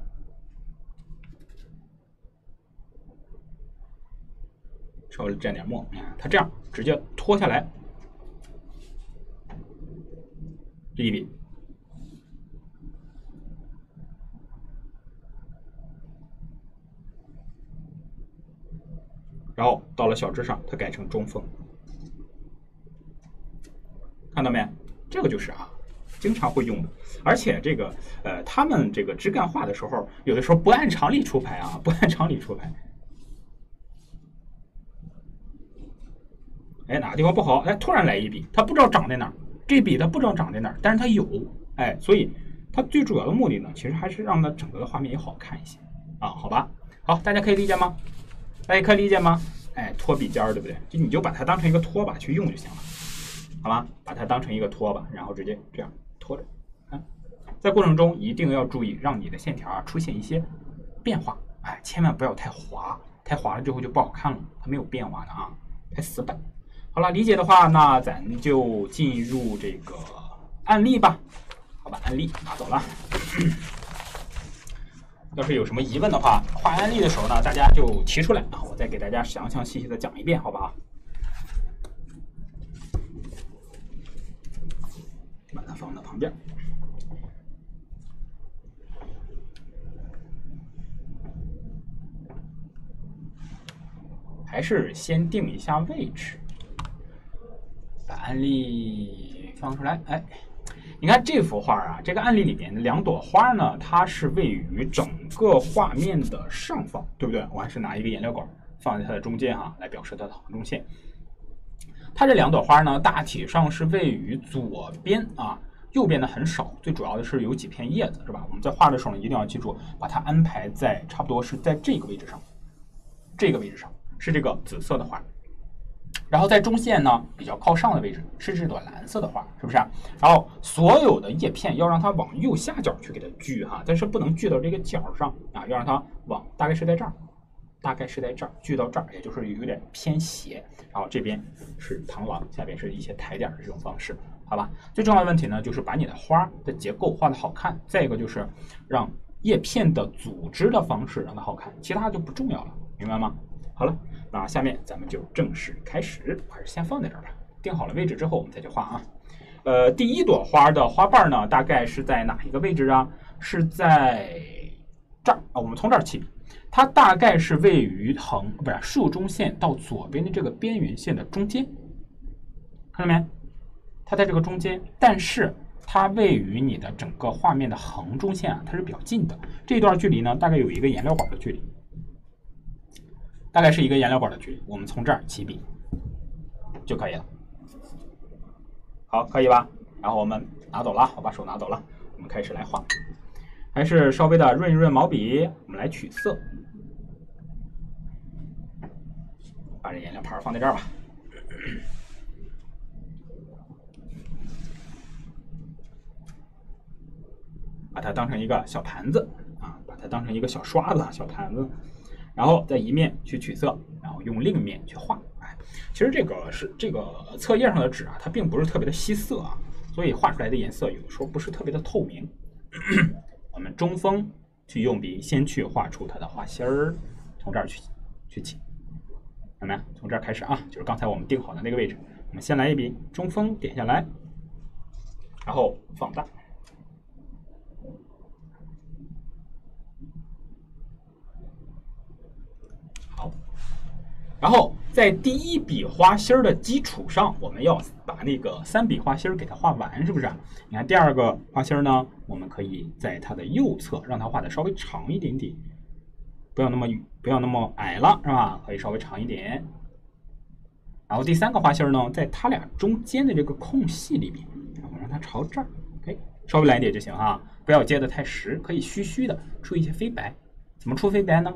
稍微沾点墨，他这样直接拖下来，这一笔，然后到了小枝上，它改成中锋，看到没？这个就是啊，经常会用的。而且这个呃，他们这个枝干画的时候，有的时候不按常理出牌啊，不按常理出牌。哎，哪个地方不好？哎，突然来一笔，他不知道长在哪儿。这笔他不知道长在哪儿，但是他有。哎，所以它最主要的目的呢，其实还是让它整个的画面也好看一些啊，好吧？好，大家可以理解吗？大家可以理解吗？哎，拖笔尖儿，对不对？就你就把它当成一个拖把去用就行了，好吧？把它当成一个拖把，然后直接这样拖着。啊，在过程中一定要注意，让你的线条啊出现一些变化。哎，千万不要太滑，太滑了之后就不好看了，它没有变化的啊，太死板。好了，理解的话，那咱就进入这个案例吧。好吧，案例拿走了。要是有什么疑问的话，画案例的时候呢，大家就提出来啊，我再给大家详详细细的讲一遍，好不好？把它放到旁边。还是先定一下位置。把案例放出来，哎，你看这幅画啊，这个案例里面两朵花呢，它是位于整个画面的上方，对不对？我还是拿一个颜料管放在它的中间哈，来表示它的横中线。它这两朵花呢，大体上是位于左边啊，右边的很少。最主要的是有几片叶子，是吧？我们在画的时候呢，一定要记住，把它安排在差不多是在这个位置上，这个位置上是这个紫色的花。然后在中线呢，比较靠上的位置是这朵蓝色的花，是不是？然后所有的叶片要让它往右下角去给它聚哈，但是不能聚到这个角上啊，要让它往大概是在这儿，大概是在这儿聚到这儿，也就是有点偏斜。然后这边是螳螂，下边是一些抬点的这种方式，好吧？最重要的问题呢，就是把你的花的结构画的好看，再一个就是让叶片的组织的方式让它好看，其他就不重要了，明白吗？好了。那下面咱们就正式开始，还是先放在这儿吧。定好了位置之后，我们再去画啊。呃，第一朵花的花瓣呢，大概是在哪一个位置啊？是在这儿啊。我们从这儿起，它大概是位于横不是竖中线到左边的这个边缘线的中间，看到没？它在这个中间，但是它位于你的整个画面的横中线啊，它是比较近的。这段距离呢，大概有一个颜料管的距离。大概是一个颜料管的距离，我们从这儿起笔就可以了。好，可以吧？然后我们拿走了，我把手拿走了，我们开始来画，还是稍微的润一润毛笔，我们来取色。把这颜料盘放在这儿吧，把它当成一个小盘子啊，把它当成一个小刷子、小盘子。然后在一面去取色，然后用另一面去画。哎，其实这个是这个侧页上的纸啊，它并不是特别的吸色啊，所以画出来的颜色有的时候不是特别的透明。<clears throat> 我们中锋去用笔，先去画出它的花心儿，从这儿去去起，怎么样？从这儿开始啊，就是刚才我们定好的那个位置。我们先来一笔中锋，点下来，然后放大。然后在第一笔花心儿的基础上，我们要把那个三笔花心儿给它画完，是不是？你看第二个花心儿呢，我们可以在它的右侧让它画的稍微长一点点，不要那么不要那么矮了，是吧？可以稍微长一点。然后第三个花心儿呢，在它俩中间的这个空隙里面，我让它朝这儿，哎，稍微来一点就行哈，不要接的太实，可以虚虚的出一些飞白。怎么出飞白呢？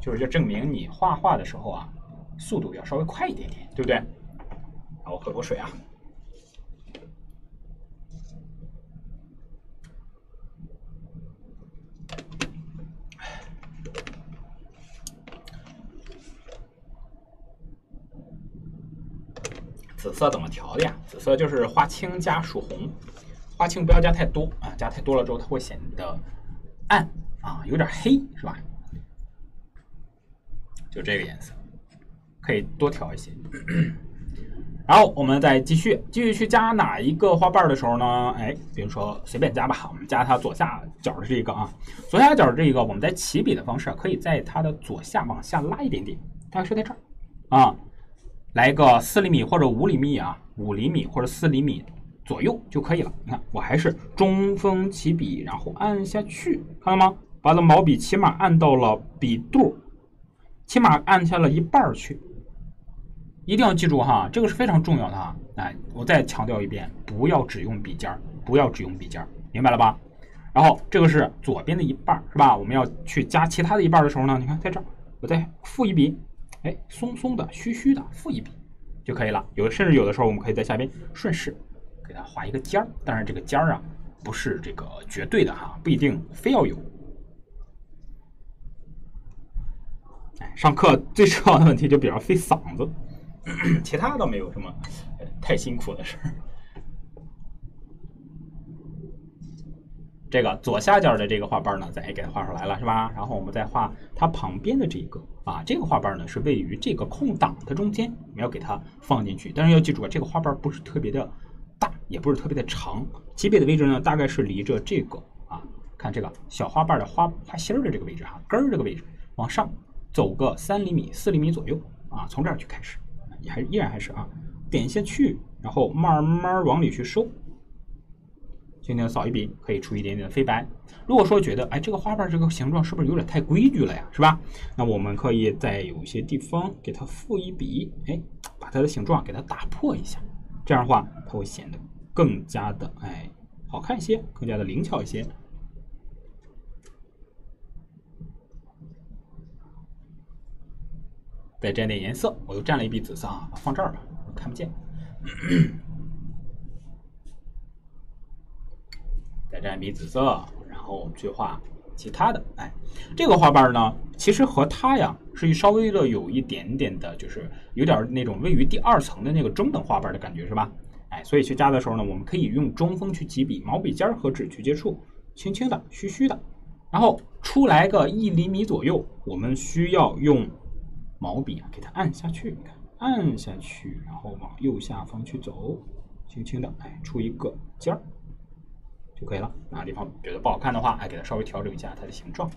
就是要证明你画画的时候啊，速度要稍微快一点点，对不对？好，我喝口水啊。紫色怎么调的呀？紫色就是花青加曙红，花青不要加太多啊，加太多了之后它会显得暗啊，有点黑，是吧？就这个颜色，可以多调一些。然后我们再继续继续去加哪一个花瓣的时候呢？哎，比如说随便加吧，我们加它左下角的这个啊，左下角这个，我们在起笔的方式可以在它的左下往下拉一点点，大概是在这儿，啊，来个四厘米或者五厘米啊，五厘米或者四厘米左右就可以了。你看，我还是中锋起笔，然后按下去，看到吗？把这毛笔起码按到了笔肚，起码按下了一半儿去。一定要记住哈，这个是非常重要的哈。哎，我再强调一遍，不要只用笔尖儿，不要只用笔尖儿，明白了吧？然后这个是左边的一半儿，是吧？我们要去加其他的一半儿的时候呢，你看在这儿，我再负一笔，哎，松松的、虚虚的，负一笔就可以了。有甚至有的时候，我们可以在下边顺势给它画一个尖儿。当然，这个尖儿啊，不是这个绝对的哈，不一定非要有。哎，上课最重要的问题就比较费嗓子。<clears throat> 其他倒没有什么太辛苦的事儿。这个左下角的这个花瓣呢，咱也给它画出来了，是吧？然后我们再画它旁边的这一个啊，这个花瓣呢是位于这个空档的中间，我们要给它放进去。但是要记住啊，这个花瓣不是特别的大，也不是特别的长，起笔的位置呢，大概是离着这个啊，看这个小花瓣的花花心儿的这个位置哈，根儿这个位置往上走个三厘米、四厘米左右啊，从这儿去开始。也还依然还是啊，点下去，然后慢慢往里去收。轻轻扫一笔，可以出一点点的飞白。如果说觉得，哎，这个花瓣这个形状是不是有点太规矩了呀？是吧？那我们可以在有些地方给它复一笔，哎，把它的形状给它打破一下。这样的话，它会显得更加的哎好看一些，更加的灵巧一些。再沾点颜色，我又沾了一笔紫色啊，放这儿吧，看不见。再沾一笔紫色，然后我们去画其他的。哎，这个花瓣呢，其实和它呀是稍微的有一点点的，就是有点那种位于第二层的那个中等花瓣的感觉，是吧？哎，所以去加的时候呢，我们可以用中锋去起笔，毛笔尖和纸去接触，轻轻的、虚虚的，然后出来个一厘米左右，我们需要用。毛笔啊，给它按下去，你看，按下去，然后往右下方去走，轻轻的，哎，出一个尖儿就可以了。哪个地方觉得不好看的话，哎，给它稍微调整一下它的形状。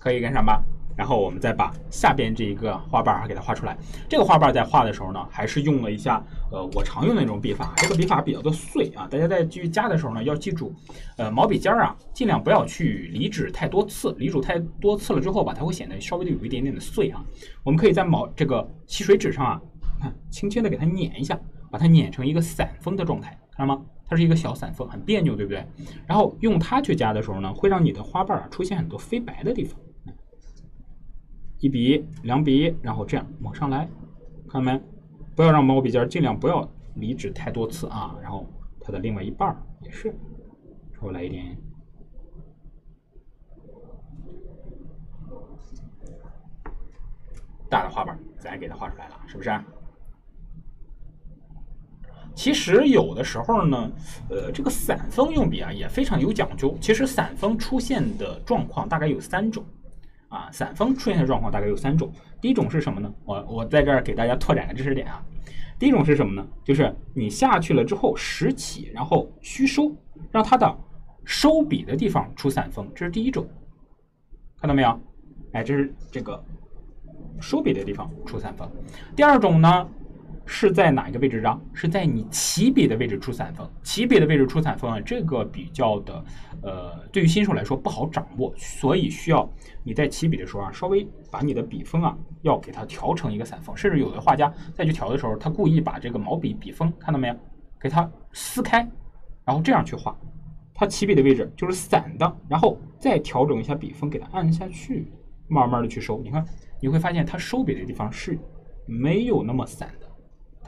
可以跟上吧。然后我们再把下边这一个花瓣儿给它画出来。这个花瓣在画的时候呢，还是用了一下呃我常用的那种笔法。这个笔法比较的碎啊，大家在继续加的时候呢，要记住，呃毛笔尖儿啊，尽量不要去离纸太多次，离纸太多次了之后吧，它会显得稍微的有一点点的碎啊。我们可以在毛这个吸水纸上啊，看轻轻的给它碾一下，把它碾成一个散封的状态，看到吗？它是一个小散封，很别扭，对不对？然后用它去加的时候呢，会让你的花瓣啊出现很多飞白的地方。一笔两笔，然后这样往上来，看到没？不要让毛笔尖尽量不要离纸太多次啊。然后它的另外一半也是，稍微来一点大的花瓣，咱也给它画出来了，是不是？其实有的时候呢，呃，这个散封用笔啊也非常有讲究。其实散封出现的状况大概有三种。啊，散风出现的状况大概有三种。第一种是什么呢？我我在这儿给大家拓展个知识点啊。第一种是什么呢？就是你下去了之后拾起，然后虚收，让它的收笔的地方出散风，这是第一种。看到没有？哎，这是这个收笔的地方出散风。第二种呢？是在哪一个位置上？是在你起笔的位置出散封。起笔的位置出散封啊，这个比较的，呃，对于新手来说不好掌握，所以需要你在起笔的时候啊，稍微把你的笔锋啊，要给它调成一个散封。甚至有的画家再去调的时候，他故意把这个毛笔笔锋看到没有，给它撕开，然后这样去画，它起笔的位置就是散的，然后再调整一下笔锋，给它按下去，慢慢的去收。你看，你会发现它收笔的地方是没有那么散的。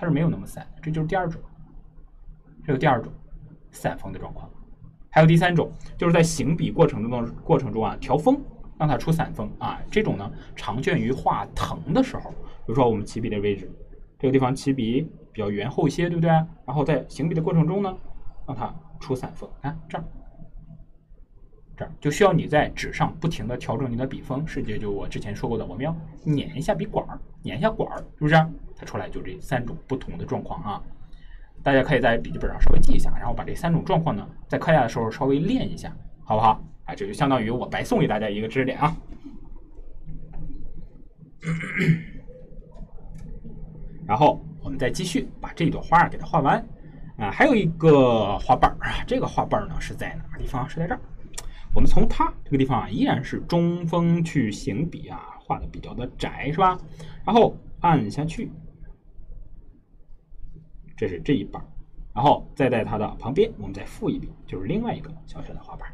它是没有那么散的，这就是第二种，这个第二种散封的状况。还有第三种，就是在行笔过程中过程中啊，调锋让它出散封啊。这种呢，常见于画藤的时候，比如说我们起笔的位置，这个地方起笔比较圆厚一些，对不对？然后在行笔的过程中呢，让它出散封。看这儿，这儿就需要你在纸上不停的调整你的笔锋。是，就就我之前说过的，我们要捻一下笔管儿，捻一下管儿，是不是？它出来就这三种不同的状况啊。大家可以在笔记本上稍微记一下，然后把这三种状况呢，在课下的时候稍微练一下，好不好？啊，这就相当于我白送给大家一个知识点啊。<clears throat> 然后我们再继续把这朵花给它画完啊，还有一个花瓣啊，这个花瓣呢是在哪个地方？是在这儿。我们从它这个地方啊，依然是中锋去行笔啊，画的比较的窄，是吧？然后按下去，这是这一瓣，然后再在它的旁边，我们再附一笔，就是另外一个小小的花瓣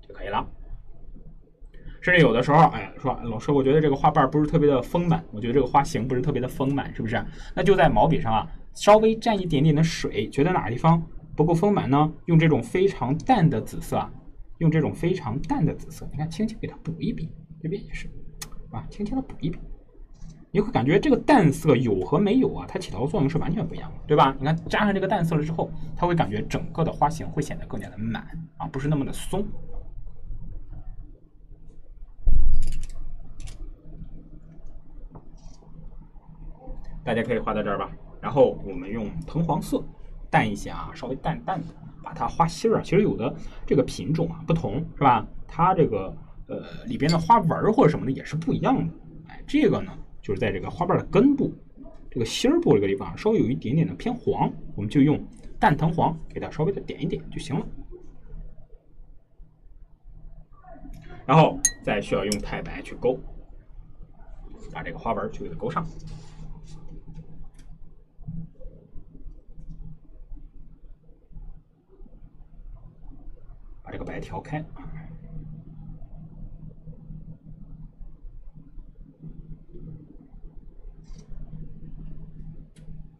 就可以了。甚至有的时候，哎，说老师，我觉得这个花瓣不是特别的丰满，我觉得这个花型不是特别的丰满，是不是？那就在毛笔上啊，稍微蘸一点点的水，觉得哪个地方不够丰满呢？用这种非常淡的紫色啊。用这种非常淡的紫色，你看，轻轻给它补一笔，这边也是，啊，轻轻的补一笔，你会感觉这个淡色有和没有啊，它起到的作用是完全不一样的，对吧？你看加上这个淡色了之后，它会感觉整个的花型会显得更加的满啊，不是那么的松。大家可以画到这儿吧，然后我们用藤黄色淡一些啊，稍微淡淡的。把它花心儿啊，其实有的这个品种啊不同是吧？它这个呃里边的花纹或者什么的也是不一样的。哎，这个呢就是在这个花瓣的根部，这个芯儿部这个地方稍微有一点点的偏黄，我们就用淡藤黄给它稍微的点一点就行了。然后再需要用太白去勾，把这个花纹去给它勾上。把这个白调开啊，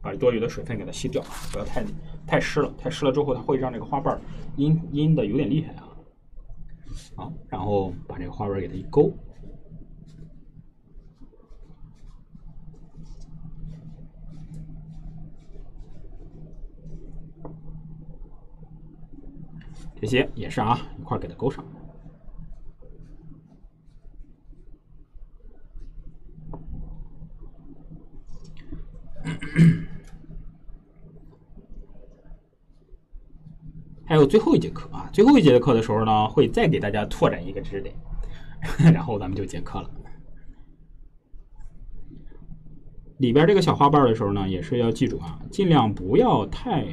把多余的水分给它吸掉，不要太太湿了，太湿了之后它会让这个花瓣阴阴的有点厉害啊。好，然后把这个花纹给它一勾。这些也是啊，一块给它勾上。有最后一节课啊，最后一节课的时候呢，会再给大家拓展一个知识点，<laughs> 然后咱们就结课了。里边这个小花瓣的时候呢，也是要记住啊，尽量不要太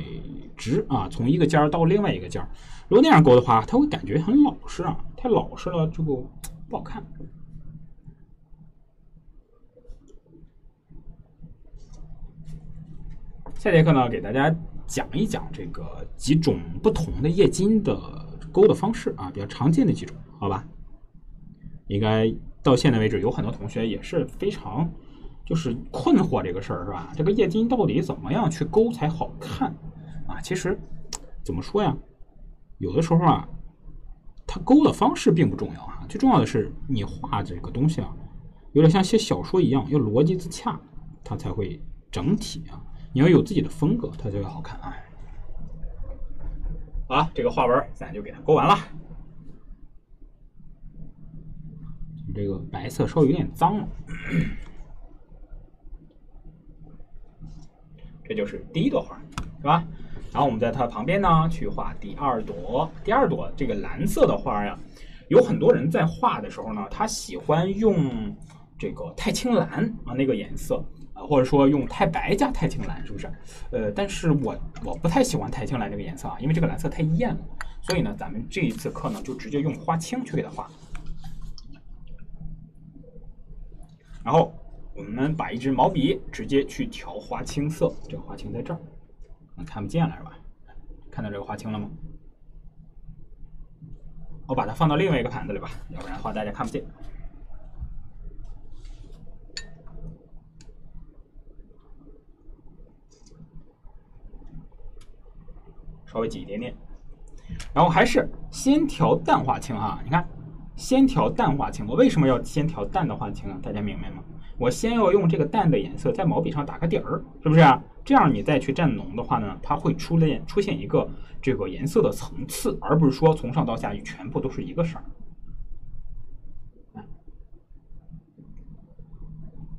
直啊，从一个尖儿到另外一个尖儿。如果那样勾的话，它会感觉很老实啊，太老实了就不好看。下节课呢，给大家讲一讲这个几种不同的液晶的勾的方式啊，比较常见的几种，好吧？应该到现在为止，有很多同学也是非常。就是困惑这个事儿是吧？这个液晶到底怎么样去勾才好看啊？其实怎么说呀？有的时候啊，它勾的方式并不重要啊，最重要的是你画这个东西啊，有点像写小说一样，要逻辑自洽，它才会整体啊。你要有自己的风格，它就会好看啊。好了，这个花纹咱就给它勾完了。这个白色稍微有点脏了。这就是第一朵花，是吧？然后我们在它旁边呢，去画第二朵。第二朵这个蓝色的花呀，有很多人在画的时候呢，他喜欢用这个太青蓝啊那个颜色啊，或者说用太白加太青蓝，是不是？呃，但是我我不太喜欢太青蓝这个颜色啊，因为这个蓝色太艳了。所以呢，咱们这一次课呢，就直接用花青去给它画，然后。我们把一支毛笔直接去调花青色，这个花青在这儿，看不见了是吧？看到这个花青了吗？我把它放到另外一个盘子里吧，要不然的话大家看不见。稍微挤一点点，然后还是先调淡花青哈。你看，先调淡花青，我为什么要先调淡的花青啊？大家明白吗？我先要用这个淡的颜色在毛笔上打个底儿，是不是啊？这样你再去蘸浓的话呢，它会出现出现一个这个颜色的层次，而不是说从上到下全部都是一个色儿。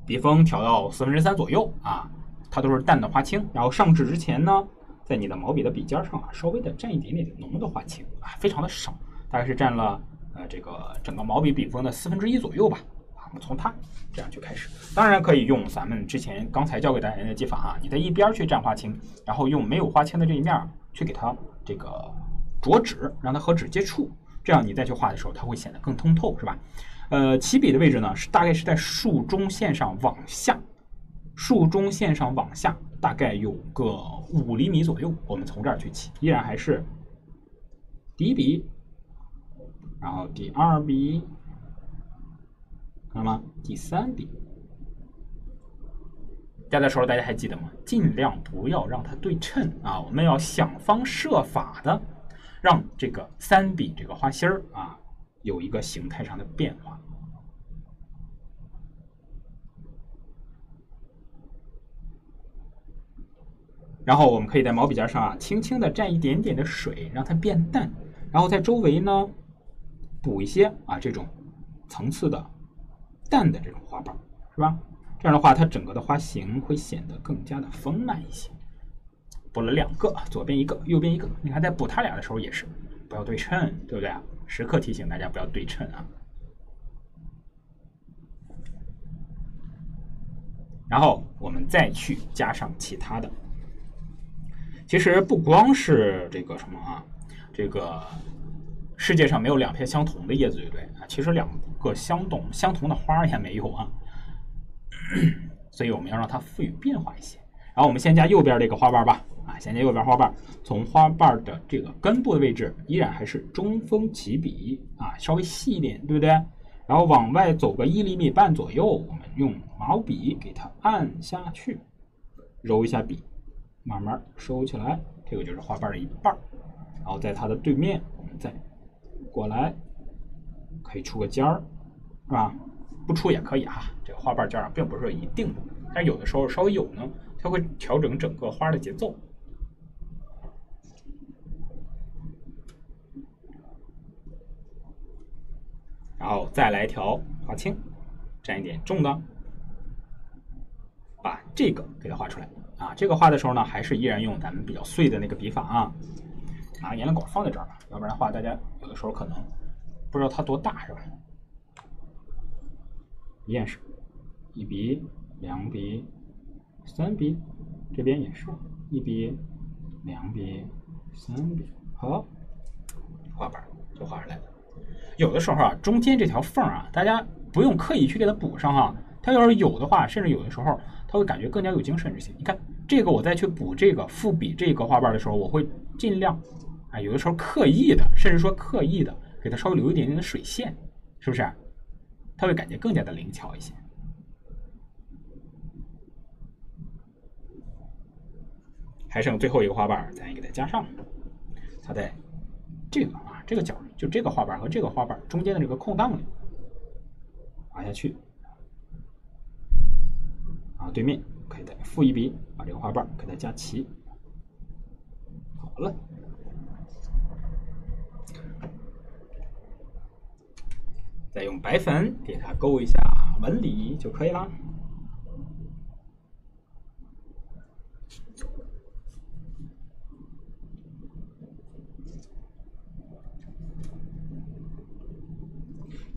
笔锋调到四分之三左右啊，它都是淡的花青。然后上纸之前呢，在你的毛笔的笔尖上啊，稍微的蘸一点点浓的花青啊，非常的少，大概是占了呃这个整个毛笔笔锋的四分之一左右吧。我们从它这样去开始，当然可以用咱们之前刚才教给大家的技法啊，你在一边去蘸花青，然后用没有花青的这一面去给它这个着纸，让它和纸接触，这样你再去画的时候，它会显得更通透，是吧？呃，起笔的位置呢是大概是在竖中线上往下，竖中线上往下大概有个五厘米左右，我们从这儿去起，依然还是第一笔，然后第二笔。看到吗第三笔加的时候，大家还记得吗？尽量不要让它对称啊！我们要想方设法的让这个三笔这个花心儿啊有一个形态上的变化。然后我们可以在毛笔尖上啊轻轻的蘸一点点的水，让它变淡，然后在周围呢补一些啊这种层次的。淡的这种花瓣，是吧？这样的话，它整个的花型会显得更加的丰满一些。补了两个，左边一个，右边一个。你看，在补它俩的时候也是不要对称，对不对啊？时刻提醒大家不要对称啊。然后我们再去加上其他的。其实不光是这个什么啊，这个。世界上没有两片相同的叶子，对不对啊？其实两个相同相同的花也没有啊，所以我们要让它赋予变化一些。然后我们先加右边这个花瓣吧，啊，先加右边花瓣，从花瓣的这个根部的位置依然还是中锋起笔啊，稍微细一点，对不对？然后往外走个一厘米半左右，我们用毛笔给它按下去，揉一下笔，慢慢收起来，这个就是花瓣的一半然后在它的对面，我们再。过来，可以出个尖儿，是吧？不出也可以哈。这个花瓣尖儿并不是说一定的，但有的时候稍微有呢，它会调整整个花的节奏。然后再来调花青，蘸一点重的，把这个给它画出来啊。这个画的时候呢，还是依然用咱们比较碎的那个笔法啊。拿个颜料管放在这儿吧，要不然的话，大家有的时候可能不知道它多大，是吧？一样是，一笔、两笔、三笔，这边也是一笔、两笔、三笔，好，花瓣就画出来了。有的时候啊，中间这条缝啊，大家不用刻意去给它补上哈。它要是有的话，甚至有的时候，它会感觉更加有精神一些。你看这个，我再去补这个复笔这个花瓣的时候，我会尽量。啊，有的时候刻意的，甚至说刻意的，给它稍微留一点点的水线，是不是？它会感觉更加的灵巧一些。还剩最后一个花瓣，咱也给它加上。它在这个啊，这个角，就这个花瓣和这个花瓣中间的这个空档里滑下去。对面可以再复一笔，把这个花瓣给它加齐。好了。再用白粉给它勾一下纹理就可以了。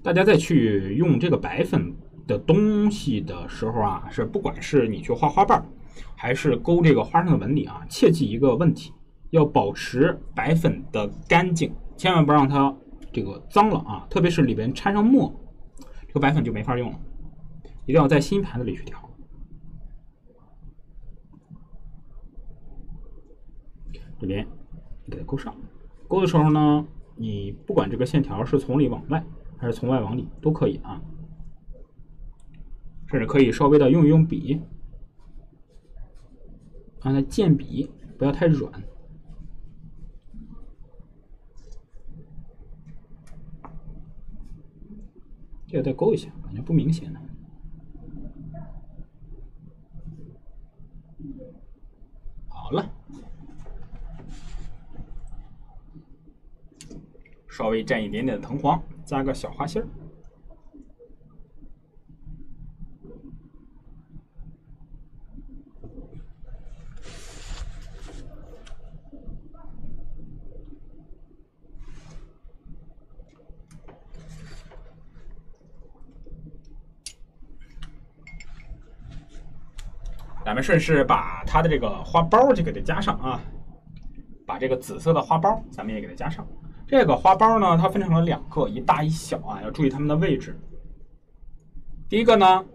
大家再去用这个白粉的东西的时候啊，是不管是你去画花瓣，还是勾这个花上的纹理啊，切记一个问题，要保持白粉的干净，千万不让它。这个脏了啊，特别是里边掺上墨，这个白粉就没法用了，一定要在新盘子里去调。这边给它勾上，勾的时候呢，你不管这个线条是从里往外还是从外往里都可以啊，甚至可以稍微的用一用笔，让它见笔，不要太软。这个再勾一下，感觉不明显呢。好了，稍微蘸一点点的藤黄，加个小花心儿。咱们顺势把它的这个花苞就给它加上啊，把这个紫色的花苞咱们也给它加上。这个花苞呢，它分成了两个，一大一小啊，要注意它们的位置。第一个呢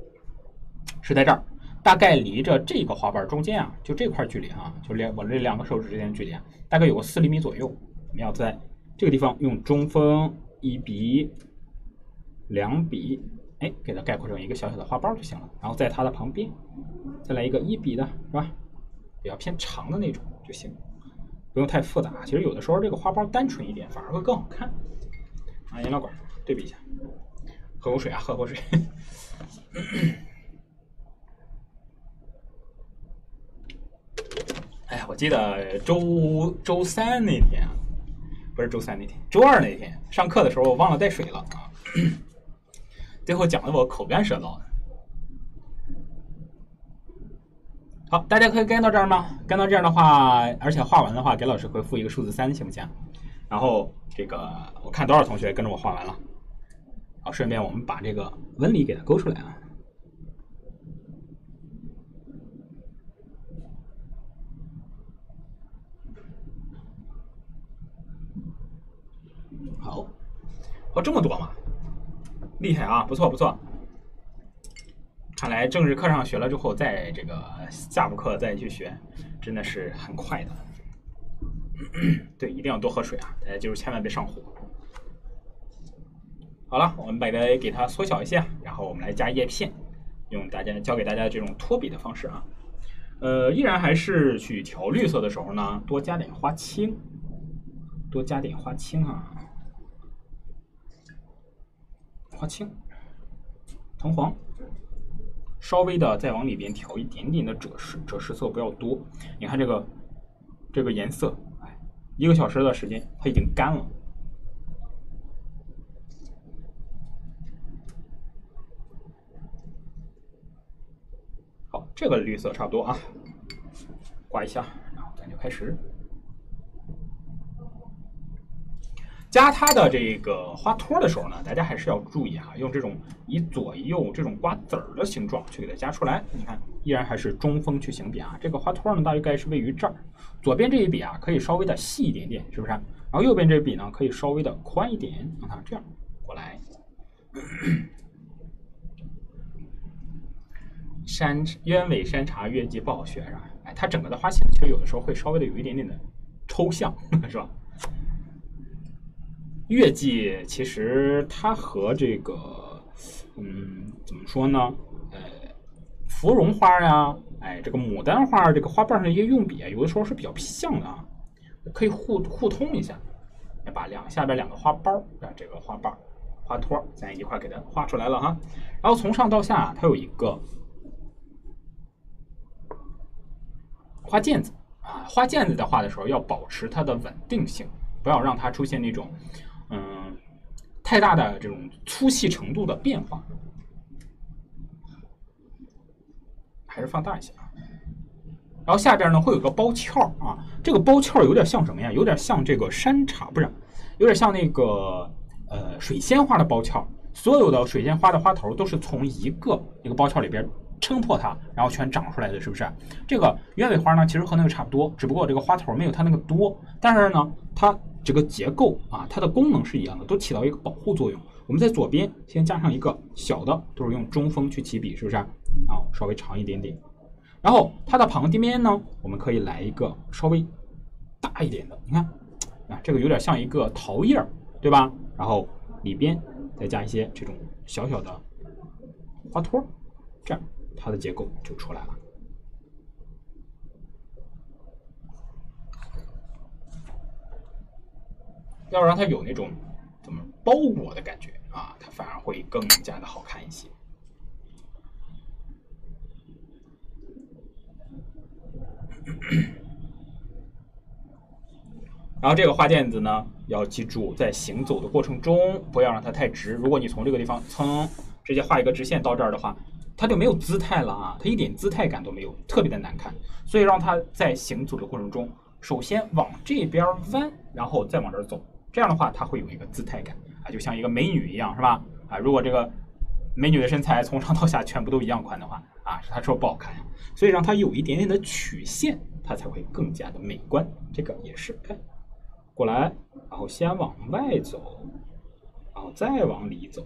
是在这儿，大概离着这个花瓣中间啊，就这块距离啊，就两我这两个手指之间距离啊，大概有个四厘米左右。我们要在这个地方用中锋一笔、两笔，哎，给它概括成一个小小的花苞就行了。然后在它的旁边再来一个一笔的，是吧？比较偏长的那种就行，不用太复杂。其实有的时候这个花苞单纯一点反而会更好看。拿颜料管对比一下，喝口水啊，喝口水。哎呀，我记得周周三那天啊，不是周三那天，周二那天上课的时候我忘了带水了啊，最后讲的我口干舌燥的。好，大家可以跟到这儿吗？跟到这儿的话，而且画完的话，给老师回复一个数字三，行不行？然后这个我看多少同学跟着我画完了。好，顺便我们把这个纹理给它勾出来啊。好，哦，这么多吗，厉害啊，不错不错。看来政治课上学了之后，在这个下午课再去学，真的是很快的。<coughs> 对，一定要多喝水啊！大家记住，千万别上火。好了，我们把它给它缩小一些，然后我们来加叶片，用大家教给大家这种托笔的方式啊。呃，依然还是去调绿色的时候呢，多加点花青，多加点花青啊。花青、藤黄，稍微的再往里边调一点点的赭石，赭石色不要多。你看这个这个颜色，哎，一个小时的时间它已经干了。好，这个绿色差不多啊，刮一下，然后咱就开始。加它的这个花托的时候呢，大家还是要注意啊，用这种以左右这种瓜子儿的形状去给它加出来。你看，依然还是中锋去行笔啊。这个花托呢，大概是位于这儿，左边这一笔啊，可以稍微的细一点点，是不是？然后右边这笔呢，可以稍微的宽一点。让它这样过来。<coughs> 山鸢尾山茶月季不好学是吧？哎，它整个的花型其实有的时候会稍微的有一点点的抽象，是吧？月季其实它和这个，嗯，怎么说呢？呃，芙蓉花呀，哎，这个牡丹花这个花瓣上的一些用笔啊，有的时候是比较像的啊，可以互互通一下。把两下边两个花苞啊，这个花瓣、花托，咱一块给它画出来了哈。然后从上到下，它有一个花毽子啊，花毽子在画的时候要保持它的稳定性，不要让它出现那种。嗯，太大的这种粗细程度的变化，还是放大一些啊。然后下边呢会有个包翘啊，这个包翘有点像什么呀？有点像这个山茶，不是？有点像那个呃水仙花的包翘。所有的水仙花的花头都是从一个一个包翘里边撑破它，然后全长出来的，是不是？这个鸢尾花呢，其实和那个差不多，只不过这个花头没有它那个多，但是呢，它。这个结构啊，它的功能是一样的，都起到一个保护作用。我们在左边先加上一个小的，都是用中锋去起笔，是不是？啊，稍微长一点点。然后它的旁边呢，我们可以来一个稍微大一点的。你看，啊，这个有点像一个桃叶，对吧？然后里边再加一些这种小小的花托，这样它的结构就出来了。要让它有那种怎么包裹的感觉啊，它反而会更加的好看一些。<clears throat> 然后这个花垫子呢，要记住在行走的过程中不要让它太直。如果你从这个地方噌直接画一个直线到这儿的话，它就没有姿态了啊，它一点姿态感都没有，特别的难看。所以让它在行走的过程中，首先往这边弯，然后再往这儿走。这样的话，它会有一个姿态感啊，就像一个美女一样，是吧？啊，如果这个美女的身材从上到下全部都一样宽的话，啊，她说不好看，所以让它有一点点的曲线，它才会更加的美观。这个也是，看过来，然后先往外走，然后再往里走，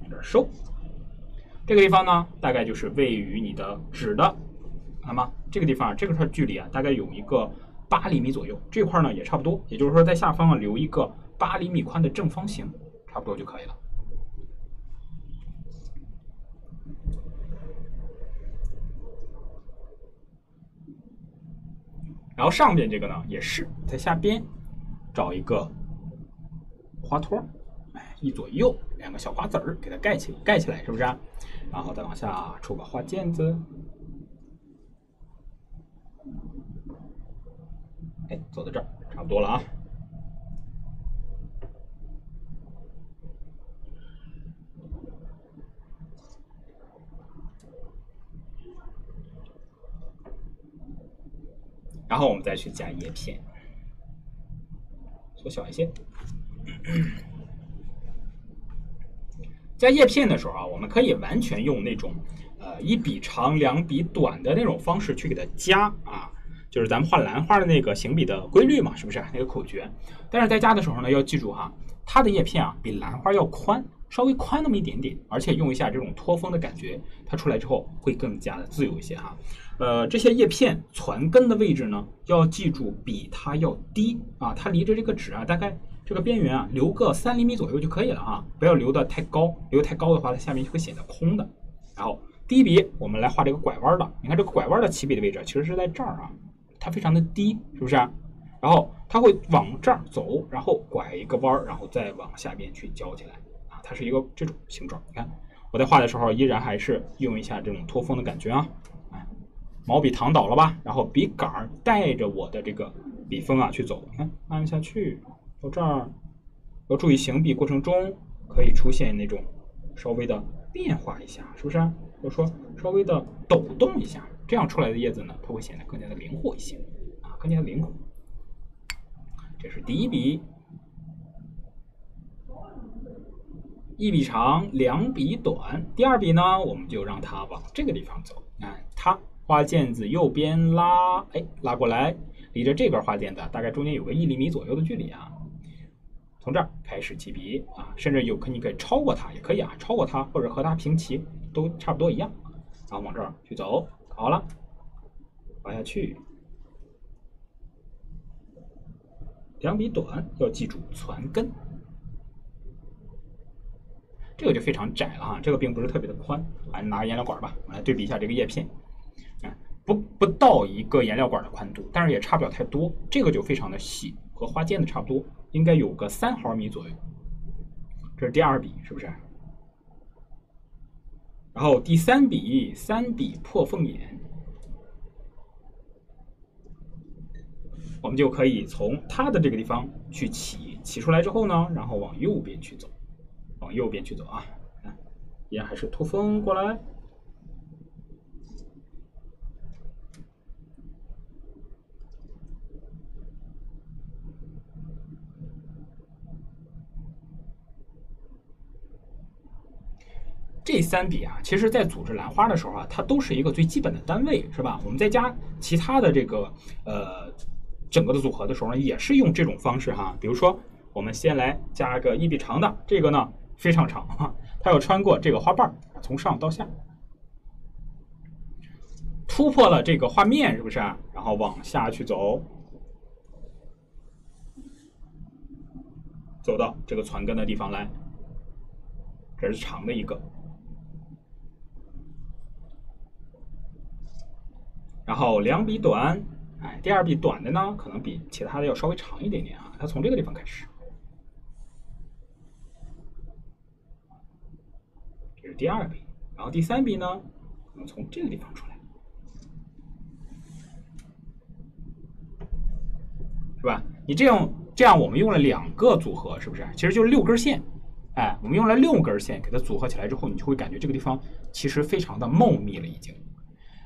往这儿收。这个地方呢，大概就是位于你的指的，那么这个地方这个块距离啊，大概有一个八厘米左右。这块呢也差不多，也就是说在下方啊留一个八厘米宽的正方形，差不多就可以了。然后上边这个呢，也是在下边找一个花托，哎，一左右两个小瓜子儿给它盖起盖起来，是不是？然后再往下出个花毽子，哎，走到这儿差不多了啊。然后我们再去加叶片，缩小一些。加叶片的时候啊，我们可以完全用那种呃一笔长两笔短的那种方式去给它加啊，就是咱们画兰花的那个行笔的规律嘛，是不是那个口诀？但是在加的时候呢，要记住哈，它的叶片啊比兰花要宽，稍微宽那么一点点，而且用一下这种托风的感觉，它出来之后会更加的自由一些哈。呃，这些叶片攒根的位置呢，要记住比它要低啊，它离着这个纸啊，大概这个边缘啊，留个三厘米左右就可以了哈，不要留的太高，留太高的话，它下面就会显得空的。然后第一笔，我们来画这个拐弯的，你看这个拐弯的起笔的位置其实是在这儿啊，它非常的低，是不是？然后它会往这儿走，然后拐一个弯儿，然后再往下边去交起来啊，它是一个这种形状。你看我在画的时候，依然还是用一下这种托风的感觉啊。毛笔躺倒了吧，然后笔杆儿带着我的这个笔锋啊去走，你看按下去到这儿，要注意行笔过程中可以出现那种稍微的变化一下，是不是？或者说稍微的抖动一下，这样出来的叶子呢，它会显得更加的灵活一些啊，更加的灵活。这是第一笔，一笔长，两笔短。第二笔呢，我们就让它往这个地方走，哎，它。花毽子右边拉，哎，拉过来，离着这根花毽子大概中间有个一厘米左右的距离啊。从这儿开始起笔啊，甚至有可你可以超过它也可以啊，超过它或者和它平齐都差不多一样。然后往这儿去走，好了，画下去。两笔短，要记住攒根。这个就非常窄了哈，这个并不是特别的宽。来，拿个颜料管吧，我来对比一下这个叶片。啊不不到一个颜料管的宽度，但是也差不了太多。这个就非常的细，和花间的差不多，应该有个三毫米左右。这是第二笔，是不是？然后第三笔，三笔破凤眼，我们就可以从它的这个地方去起，起出来之后呢，然后往右边去走，往右边去走啊，看，依然还是托风过来。这三笔啊，其实在组织兰花的时候啊，它都是一个最基本的单位，是吧？我们在加其他的这个呃整个的组合的时候呢，也是用这种方式哈。比如说，我们先来加个一笔长的，这个呢非常长哈，它要穿过这个花瓣，从上到下，突破了这个画面，是不是啊？然后往下去走，走到这个攒根的地方来，这是长的一个。然后两笔短，哎，第二笔短的呢，可能比其他的要稍微长一点点啊。它从这个地方开始，这是第二笔。然后第三笔呢，可能从这个地方出来，是吧？你这样这样，我们用了两个组合，是不是？其实就是六根线，哎，我们用了六根线给它组合起来之后，你就会感觉这个地方其实非常的茂密了，已经。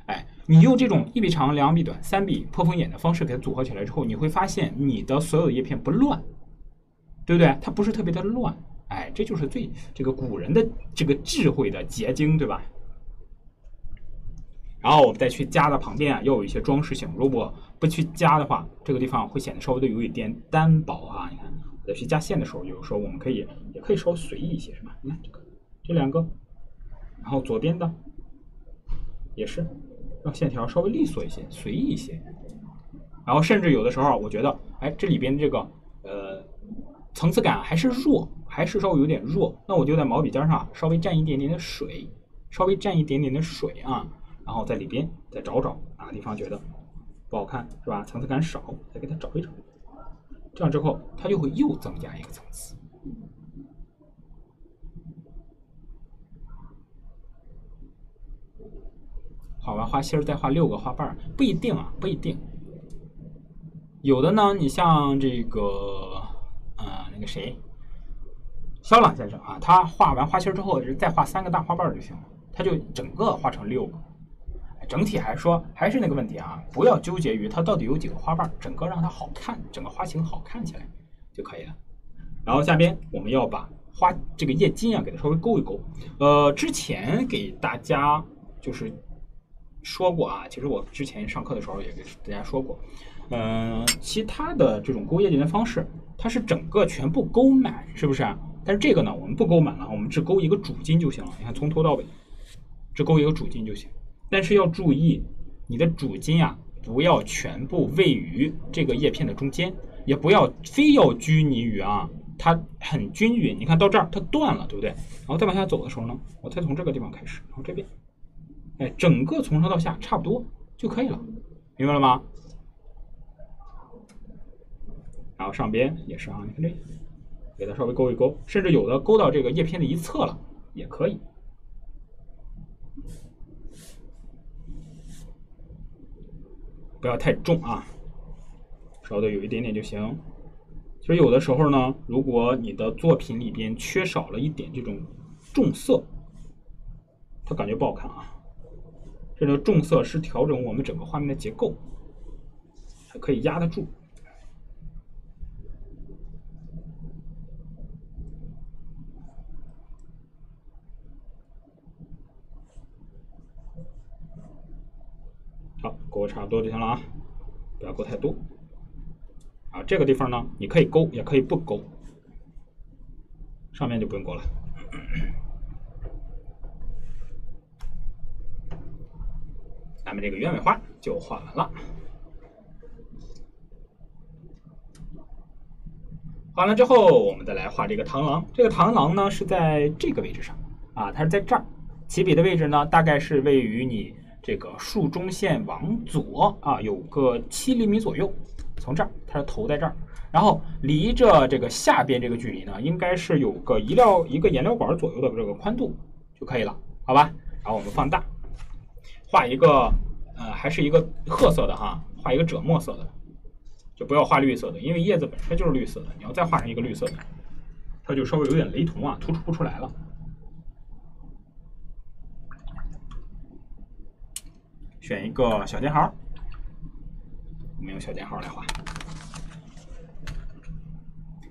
哎，你用这种一笔长两笔短三笔破风眼的方式给它组合起来之后，你会发现你的所有的叶片不乱，对不对？它不是特别的乱，哎，这就是最这个古人的这个智慧的结晶，对吧？然后我们再去加的旁边啊，要有一些装饰性。如果不去加的话，这个地方会显得稍微的有一点单薄啊。你看，再去加线的时候，有时候我们可以也可以稍微随意一些，是吧？你看这个这两个，然后左边的也是让线条稍微利索一些，随意一些。然后甚至有的时候，我觉得，哎，这里边这个呃层次感还是弱，还是稍微有点弱。那我就在毛笔尖上稍微蘸一点点的水，稍微蘸一点点的水啊。然后在里边再找找哪个地方觉得不好看，是吧？层次感少，再给它找一找。这样之后，它就会又增加一个层次。画完花心儿，再画六个花瓣儿，不一定啊，不一定。有的呢，你像这个，呃，那个谁，肖朗先生啊，他画完花心儿之后，再画三个大花瓣儿就行了，他就整个画成六个。整体还说，还是那个问题啊，不要纠结于它到底有几个花瓣儿，整个让它好看，整个花型好看起来就可以了。然后下边我们要把花这个叶茎啊，给它稍微勾一勾。呃，之前给大家就是说过啊，其实我之前上课的时候也给大家说过，嗯，其他的这种勾叶茎的方式，它是整个全部勾满，是不是啊？但是这个呢，我们不勾满了，我们只勾一个主筋就行了。你看，从头到尾，只勾一个主筋就行。但是要注意，你的主筋啊，不要全部位于这个叶片的中间，也不要非要拘泥于啊，它很均匀。你看到这儿它断了，对不对？然后再往下走的时候呢，我再从这个地方开始，然后这边，哎，整个从上到下差不多就可以了，明白了吗？然后上边也是啊，你看这，给它稍微勾一勾，甚至有的勾到这个叶片的一侧了，也可以。不要太重啊，稍微有一点点就行。其实有的时候呢，如果你的作品里边缺少了一点这种重色，它感觉不好看啊。这个重色是调整我们整个画面的结构，还可以压得住。好，勾差不多就行了啊，不要勾太多。啊，这个地方呢，你可以勾，也可以不勾。上面就不用勾了。咱们这个鸢尾花就画完了。画完了之后，我们再来画这个螳螂。这个螳螂呢是在这个位置上啊，它是在这儿。起笔的位置呢，大概是位于你。这个竖中线往左啊，有个七厘米左右。从这儿，它的头在这儿，然后离着这个下边这个距离呢，应该是有个一料一个颜料管左右的这个宽度就可以了，好吧？然后我们放大，画一个呃，还是一个褐色的哈，画一个赭墨色的，就不要画绿色的，因为叶子本身就是绿色的。你要再画上一个绿色的，它就稍微有点雷同啊，突出不出来了。选一个小尖号，我们用小尖号来画。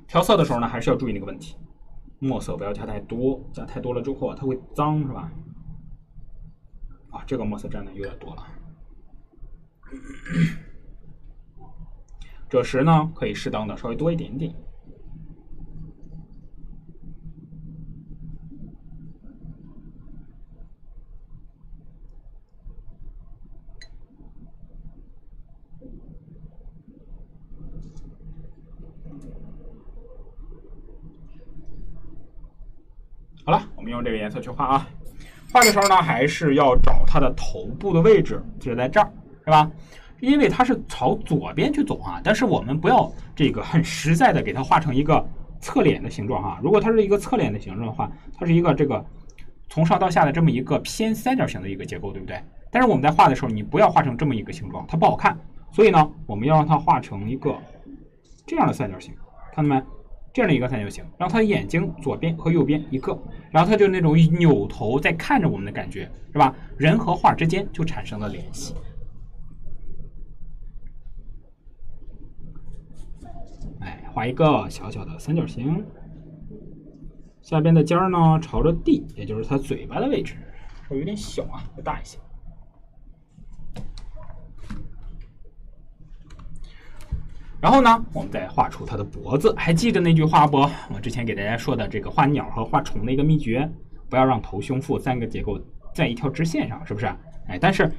调色的时候呢，还是要注意那个问题，墨色不要加太多，加太多了之后啊它会脏，是吧？啊，这个墨色沾的有点多了。这时呢，可以适当的稍微多一点点。好了，我们用这个颜色去画啊。画的时候呢，还是要找它的头部的位置，就是在这儿，是吧？因为它是朝左边去走啊。但是我们不要这个很实在的给它画成一个侧脸的形状啊。如果它是一个侧脸的形状的话，它是一个这个从上到下的这么一个偏三角形的一个结构，对不对？但是我们在画的时候，你不要画成这么一个形状，它不好看。所以呢，我们要让它画成一个这样的三角形，看到没？这样的一个三角形，然后它的眼睛左边和右边一个，然后它就那种扭头在看着我们的感觉，是吧？人和画之间就产生了联系。哎，画一个小小的三角形，下边的尖儿呢朝着地，也就是它嘴巴的位置，稍微有点小啊，再大一些。然后呢，我们再画出它的脖子。还记得那句话不？我之前给大家说的这个画鸟和画虫的一个秘诀，不要让头、胸、腹三个结构在一条直线上，是不是？哎，但是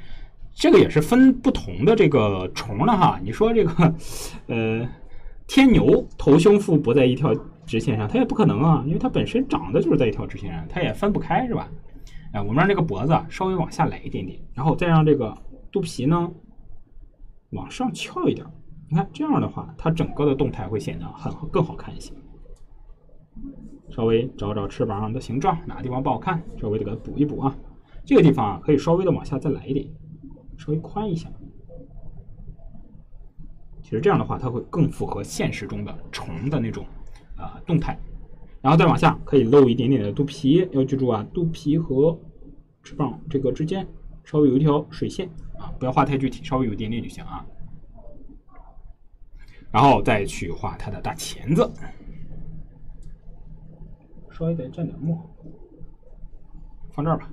这个也是分不同的这个虫的哈。你说这个，<laughs> 呃，天牛头、胸、腹不在一条直线上，它也不可能啊，因为它本身长得就是在一条直线上，它也分不开，是吧？哎，我们让这个脖子稍微往下来一点点，然后再让这个肚皮呢往上翘一点。你看这样的话，它整个的动态会显得很更好看一些。稍微找找翅膀上的形状，哪个地方不好看，稍微的给它补一补啊。这个地方啊，可以稍微的往下再来一点，稍微宽一下。其实这样的话，它会更符合现实中的虫的那种啊动态。然后再往下，可以露一点点的肚皮，要记住啊，肚皮和翅膀这个之间稍微有一条水线啊，不要画太具体，稍微有一点点就行啊。然后再去画它的大钳子，稍微得蘸点墨，放这儿吧。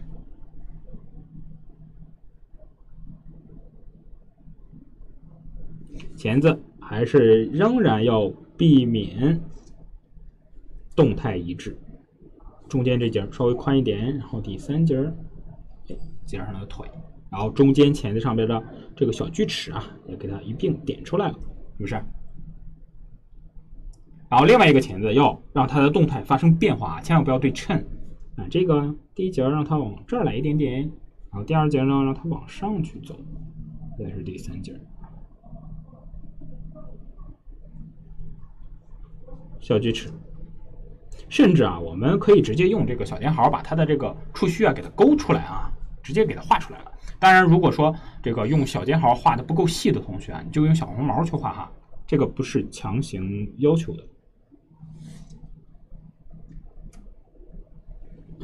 钳子还是仍然要避免动态一致，中间这节稍微宽一点，然后第三节儿，哎，接上它的腿，然后中间钳子上边的这个小锯齿啊，也给它一并点出来了，是不是？然后另外一个钳子要让它的动态发生变化啊，千万不要对称啊。这个第一节让它往这儿来一点点，然后第二节呢让它往上去走，再是第三节。小锯齿，甚至啊，我们可以直接用这个小尖毫把它的这个触须啊给它勾出来啊，直接给它画出来了。当然，如果说这个用小尖毫画的不够细的同学啊，你就用小红毛去画哈，这个不是强行要求的。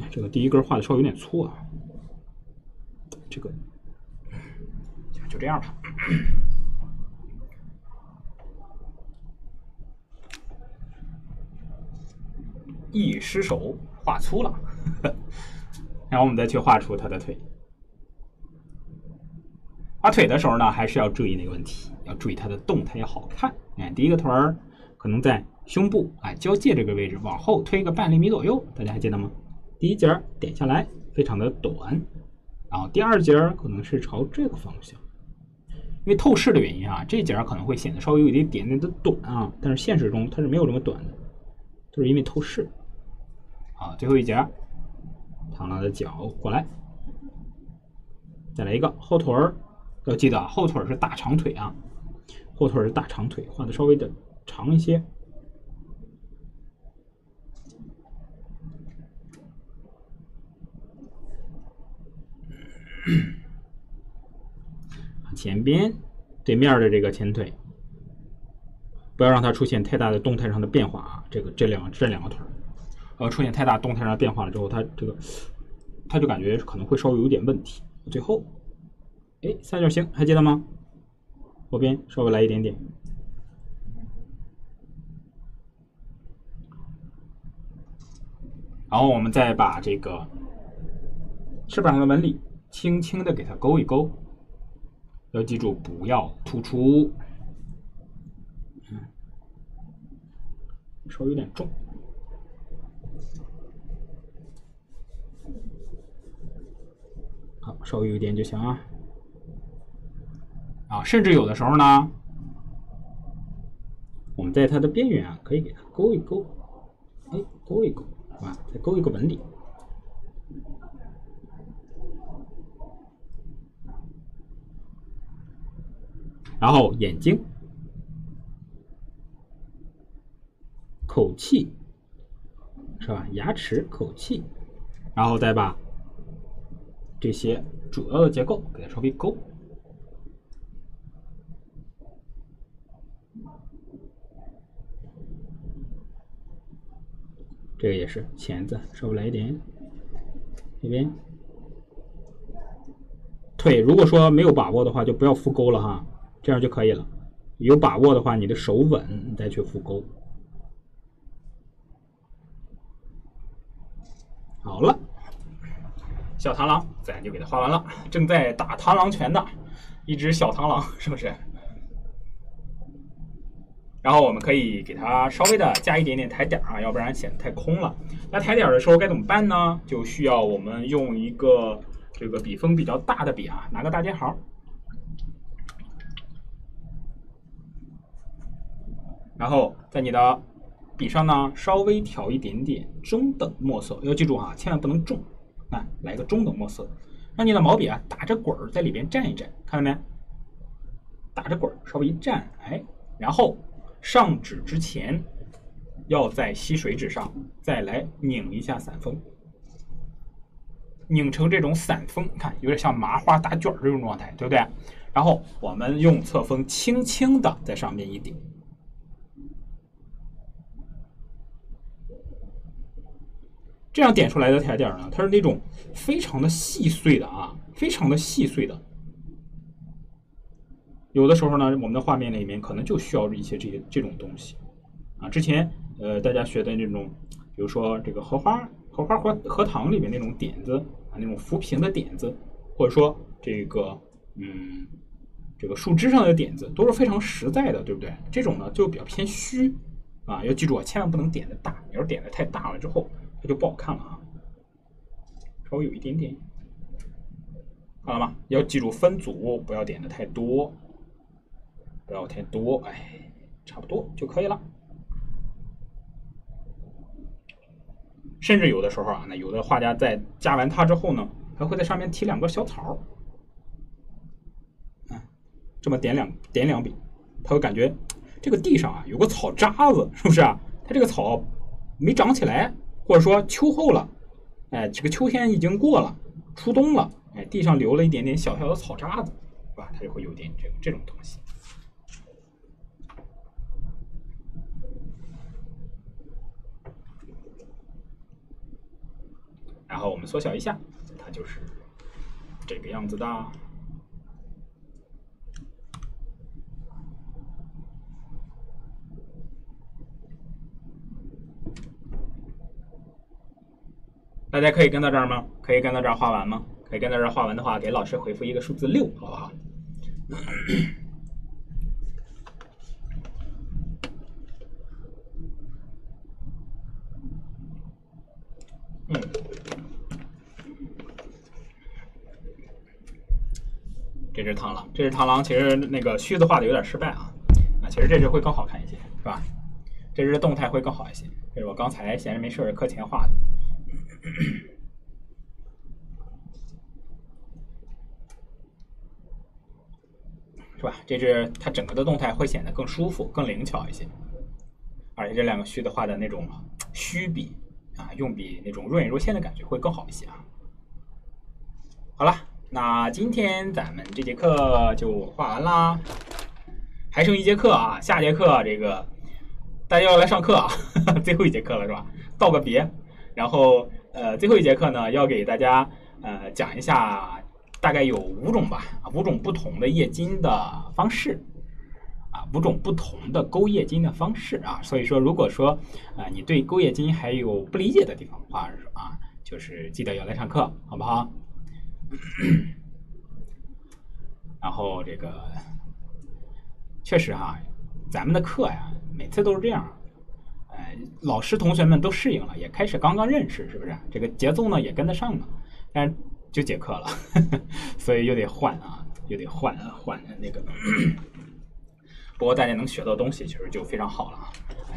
这个第一根画的稍微有点粗啊，这个就这样吧。一失手画粗了，<laughs> 然后我们再去画出他的腿。画腿的时候呢，还是要注意那个问题，要注意它的动态要好看。哎，第一个腿儿可能在胸部哎交界这个位置往后推个半厘米左右，大家还记得吗？第一节点下来非常的短，然后第二节可能是朝这个方向，因为透视的原因啊，这节可能会显得稍微有一点点的短啊，但是现实中它是没有这么短的，就是因为透视。好，最后一节，螳螂的脚过来，再来一个后腿儿，要记得后腿是大长腿啊，后腿是大长腿，画的稍微的长一些。<clears throat> 前边对面的这个前腿，不要让它出现太大的动态上的变化啊！这个这两这两个腿儿，呃，出现太大动态上的变化了之后，它这个它就感觉可能会稍微有点问题。最后，哎，三角形还记得吗？后边稍微来一点点，然后我们再把这个翅膀上的纹理轻轻的给它勾一勾。要记住，不要突出，嗯，稍微有点重，好，稍微有一点就行啊。啊，甚至有的时候呢，我们在它的边缘啊，可以给它勾一勾，哎，勾一勾，是吧？再勾一个纹理。然后眼睛、口气，是吧？牙齿、口气，然后再把这些主要的结构给它稍微勾。这个也是钳子，稍微来一点。这边腿，如果说没有把握的话，就不要复勾了哈。这样就可以了。有把握的话，你的手稳，你再去复勾。好了，小螳螂咱就给它画完了。正在打螳螂拳的一只小螳螂，是不是？然后我们可以给它稍微的加一点点抬点啊，要不然显得太空了。那抬点的时候该怎么办呢？就需要我们用一个这个笔锋比较大的笔啊，拿个大尖毫，然后在你的笔上呢稍微调一点点中等墨色，要记住啊，千万不能重，啊，来个中等墨色，让你的毛笔啊打着滚儿在里边蘸一蘸，看到没？打着滚儿，稍微一蘸，哎，然后。上纸之前，要在吸水纸上再来拧一下散封，拧成这种散封，看有点像麻花打卷儿这种状态，对不对？然后我们用侧锋轻轻的在上面一顶，这样点出来的彩点呢，它是那种非常的细碎的啊，非常的细碎的。有的时候呢，我们的画面里面可能就需要一些这些这种东西，啊，之前呃大家学的那种，比如说这个荷花、荷花荷荷塘里面那种点子啊，那种浮萍的点子，或者说这个嗯这个树枝上的点子，都是非常实在的，对不对？这种呢就比较偏虚啊，要记住啊，千万不能点的大，你要是点的太大了之后，它就不好看了啊。稍微有一点点，好了吗？要记住分组，不要点的太多。不要太多，哎，差不多就可以了。甚至有的时候啊，那有的画家在加完它之后呢，还会在上面提两个小草啊，这么点两点两笔，他会感觉这个地上啊有个草渣子，是不是啊？它这个草没长起来，或者说秋后了，哎，这个秋天已经过了，初冬了，哎，地上留了一点点小小的草渣子，是吧？它就会有点这个这种东西。然后我们缩小一下，它就是这个样子的。大家可以跟到这儿吗？可以跟到这儿画完吗？可以跟到这儿画完的话，给老师回复一个数字六，好不好？嗯。这只螳螂，这只螳螂其实那个须子画的有点失败啊，啊，其实这只会更好看一些，是吧？这只动态会更好一些，这是我刚才闲着没事儿课前画的，<clears throat> 是吧？这是它整个的动态会显得更舒服、更灵巧一些，而且这两个虚的画的那种虚笔啊，用笔那种若隐若现的感觉会更好一些啊。好了。那今天咱们这节课就画完啦，还剩一节课啊，下节课这个大家要来上课啊，<laughs> 最后一节课了是吧？道个别，然后呃最后一节课呢要给大家呃讲一下，大概有五种吧，五种不同的液晶的方式，啊五种不同的勾液晶的方式啊，所以说如果说啊你对勾液晶还有不理解的地方的话啊，就是记得要来上课，好不好？<coughs> 然后这个确实哈，咱们的课呀，每次都是这样，哎，老师同学们都适应了，也开始刚刚认识，是不是？这个节奏呢也跟得上了，但就结课了，<laughs> 所以又得换啊，又得换换那个。不过大家能学到东西，其实就非常好了啊！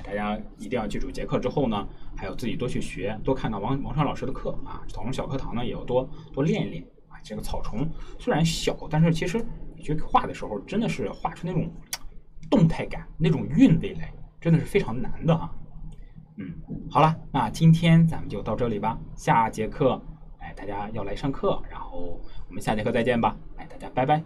大家一定要记住，结课之后呢，还要自己多去学，多看看王王川老师的课啊，草虫小课堂呢也要多多练一练啊。这个草虫虽然小，但是其实你去画的时候，真的是画出那种动态感、那种韵味来，真的是非常难的哈。嗯，好了，那今天咱们就到这里吧。下节课，哎，大家要来上课，然后我们下节课再见吧。哎，大家拜拜。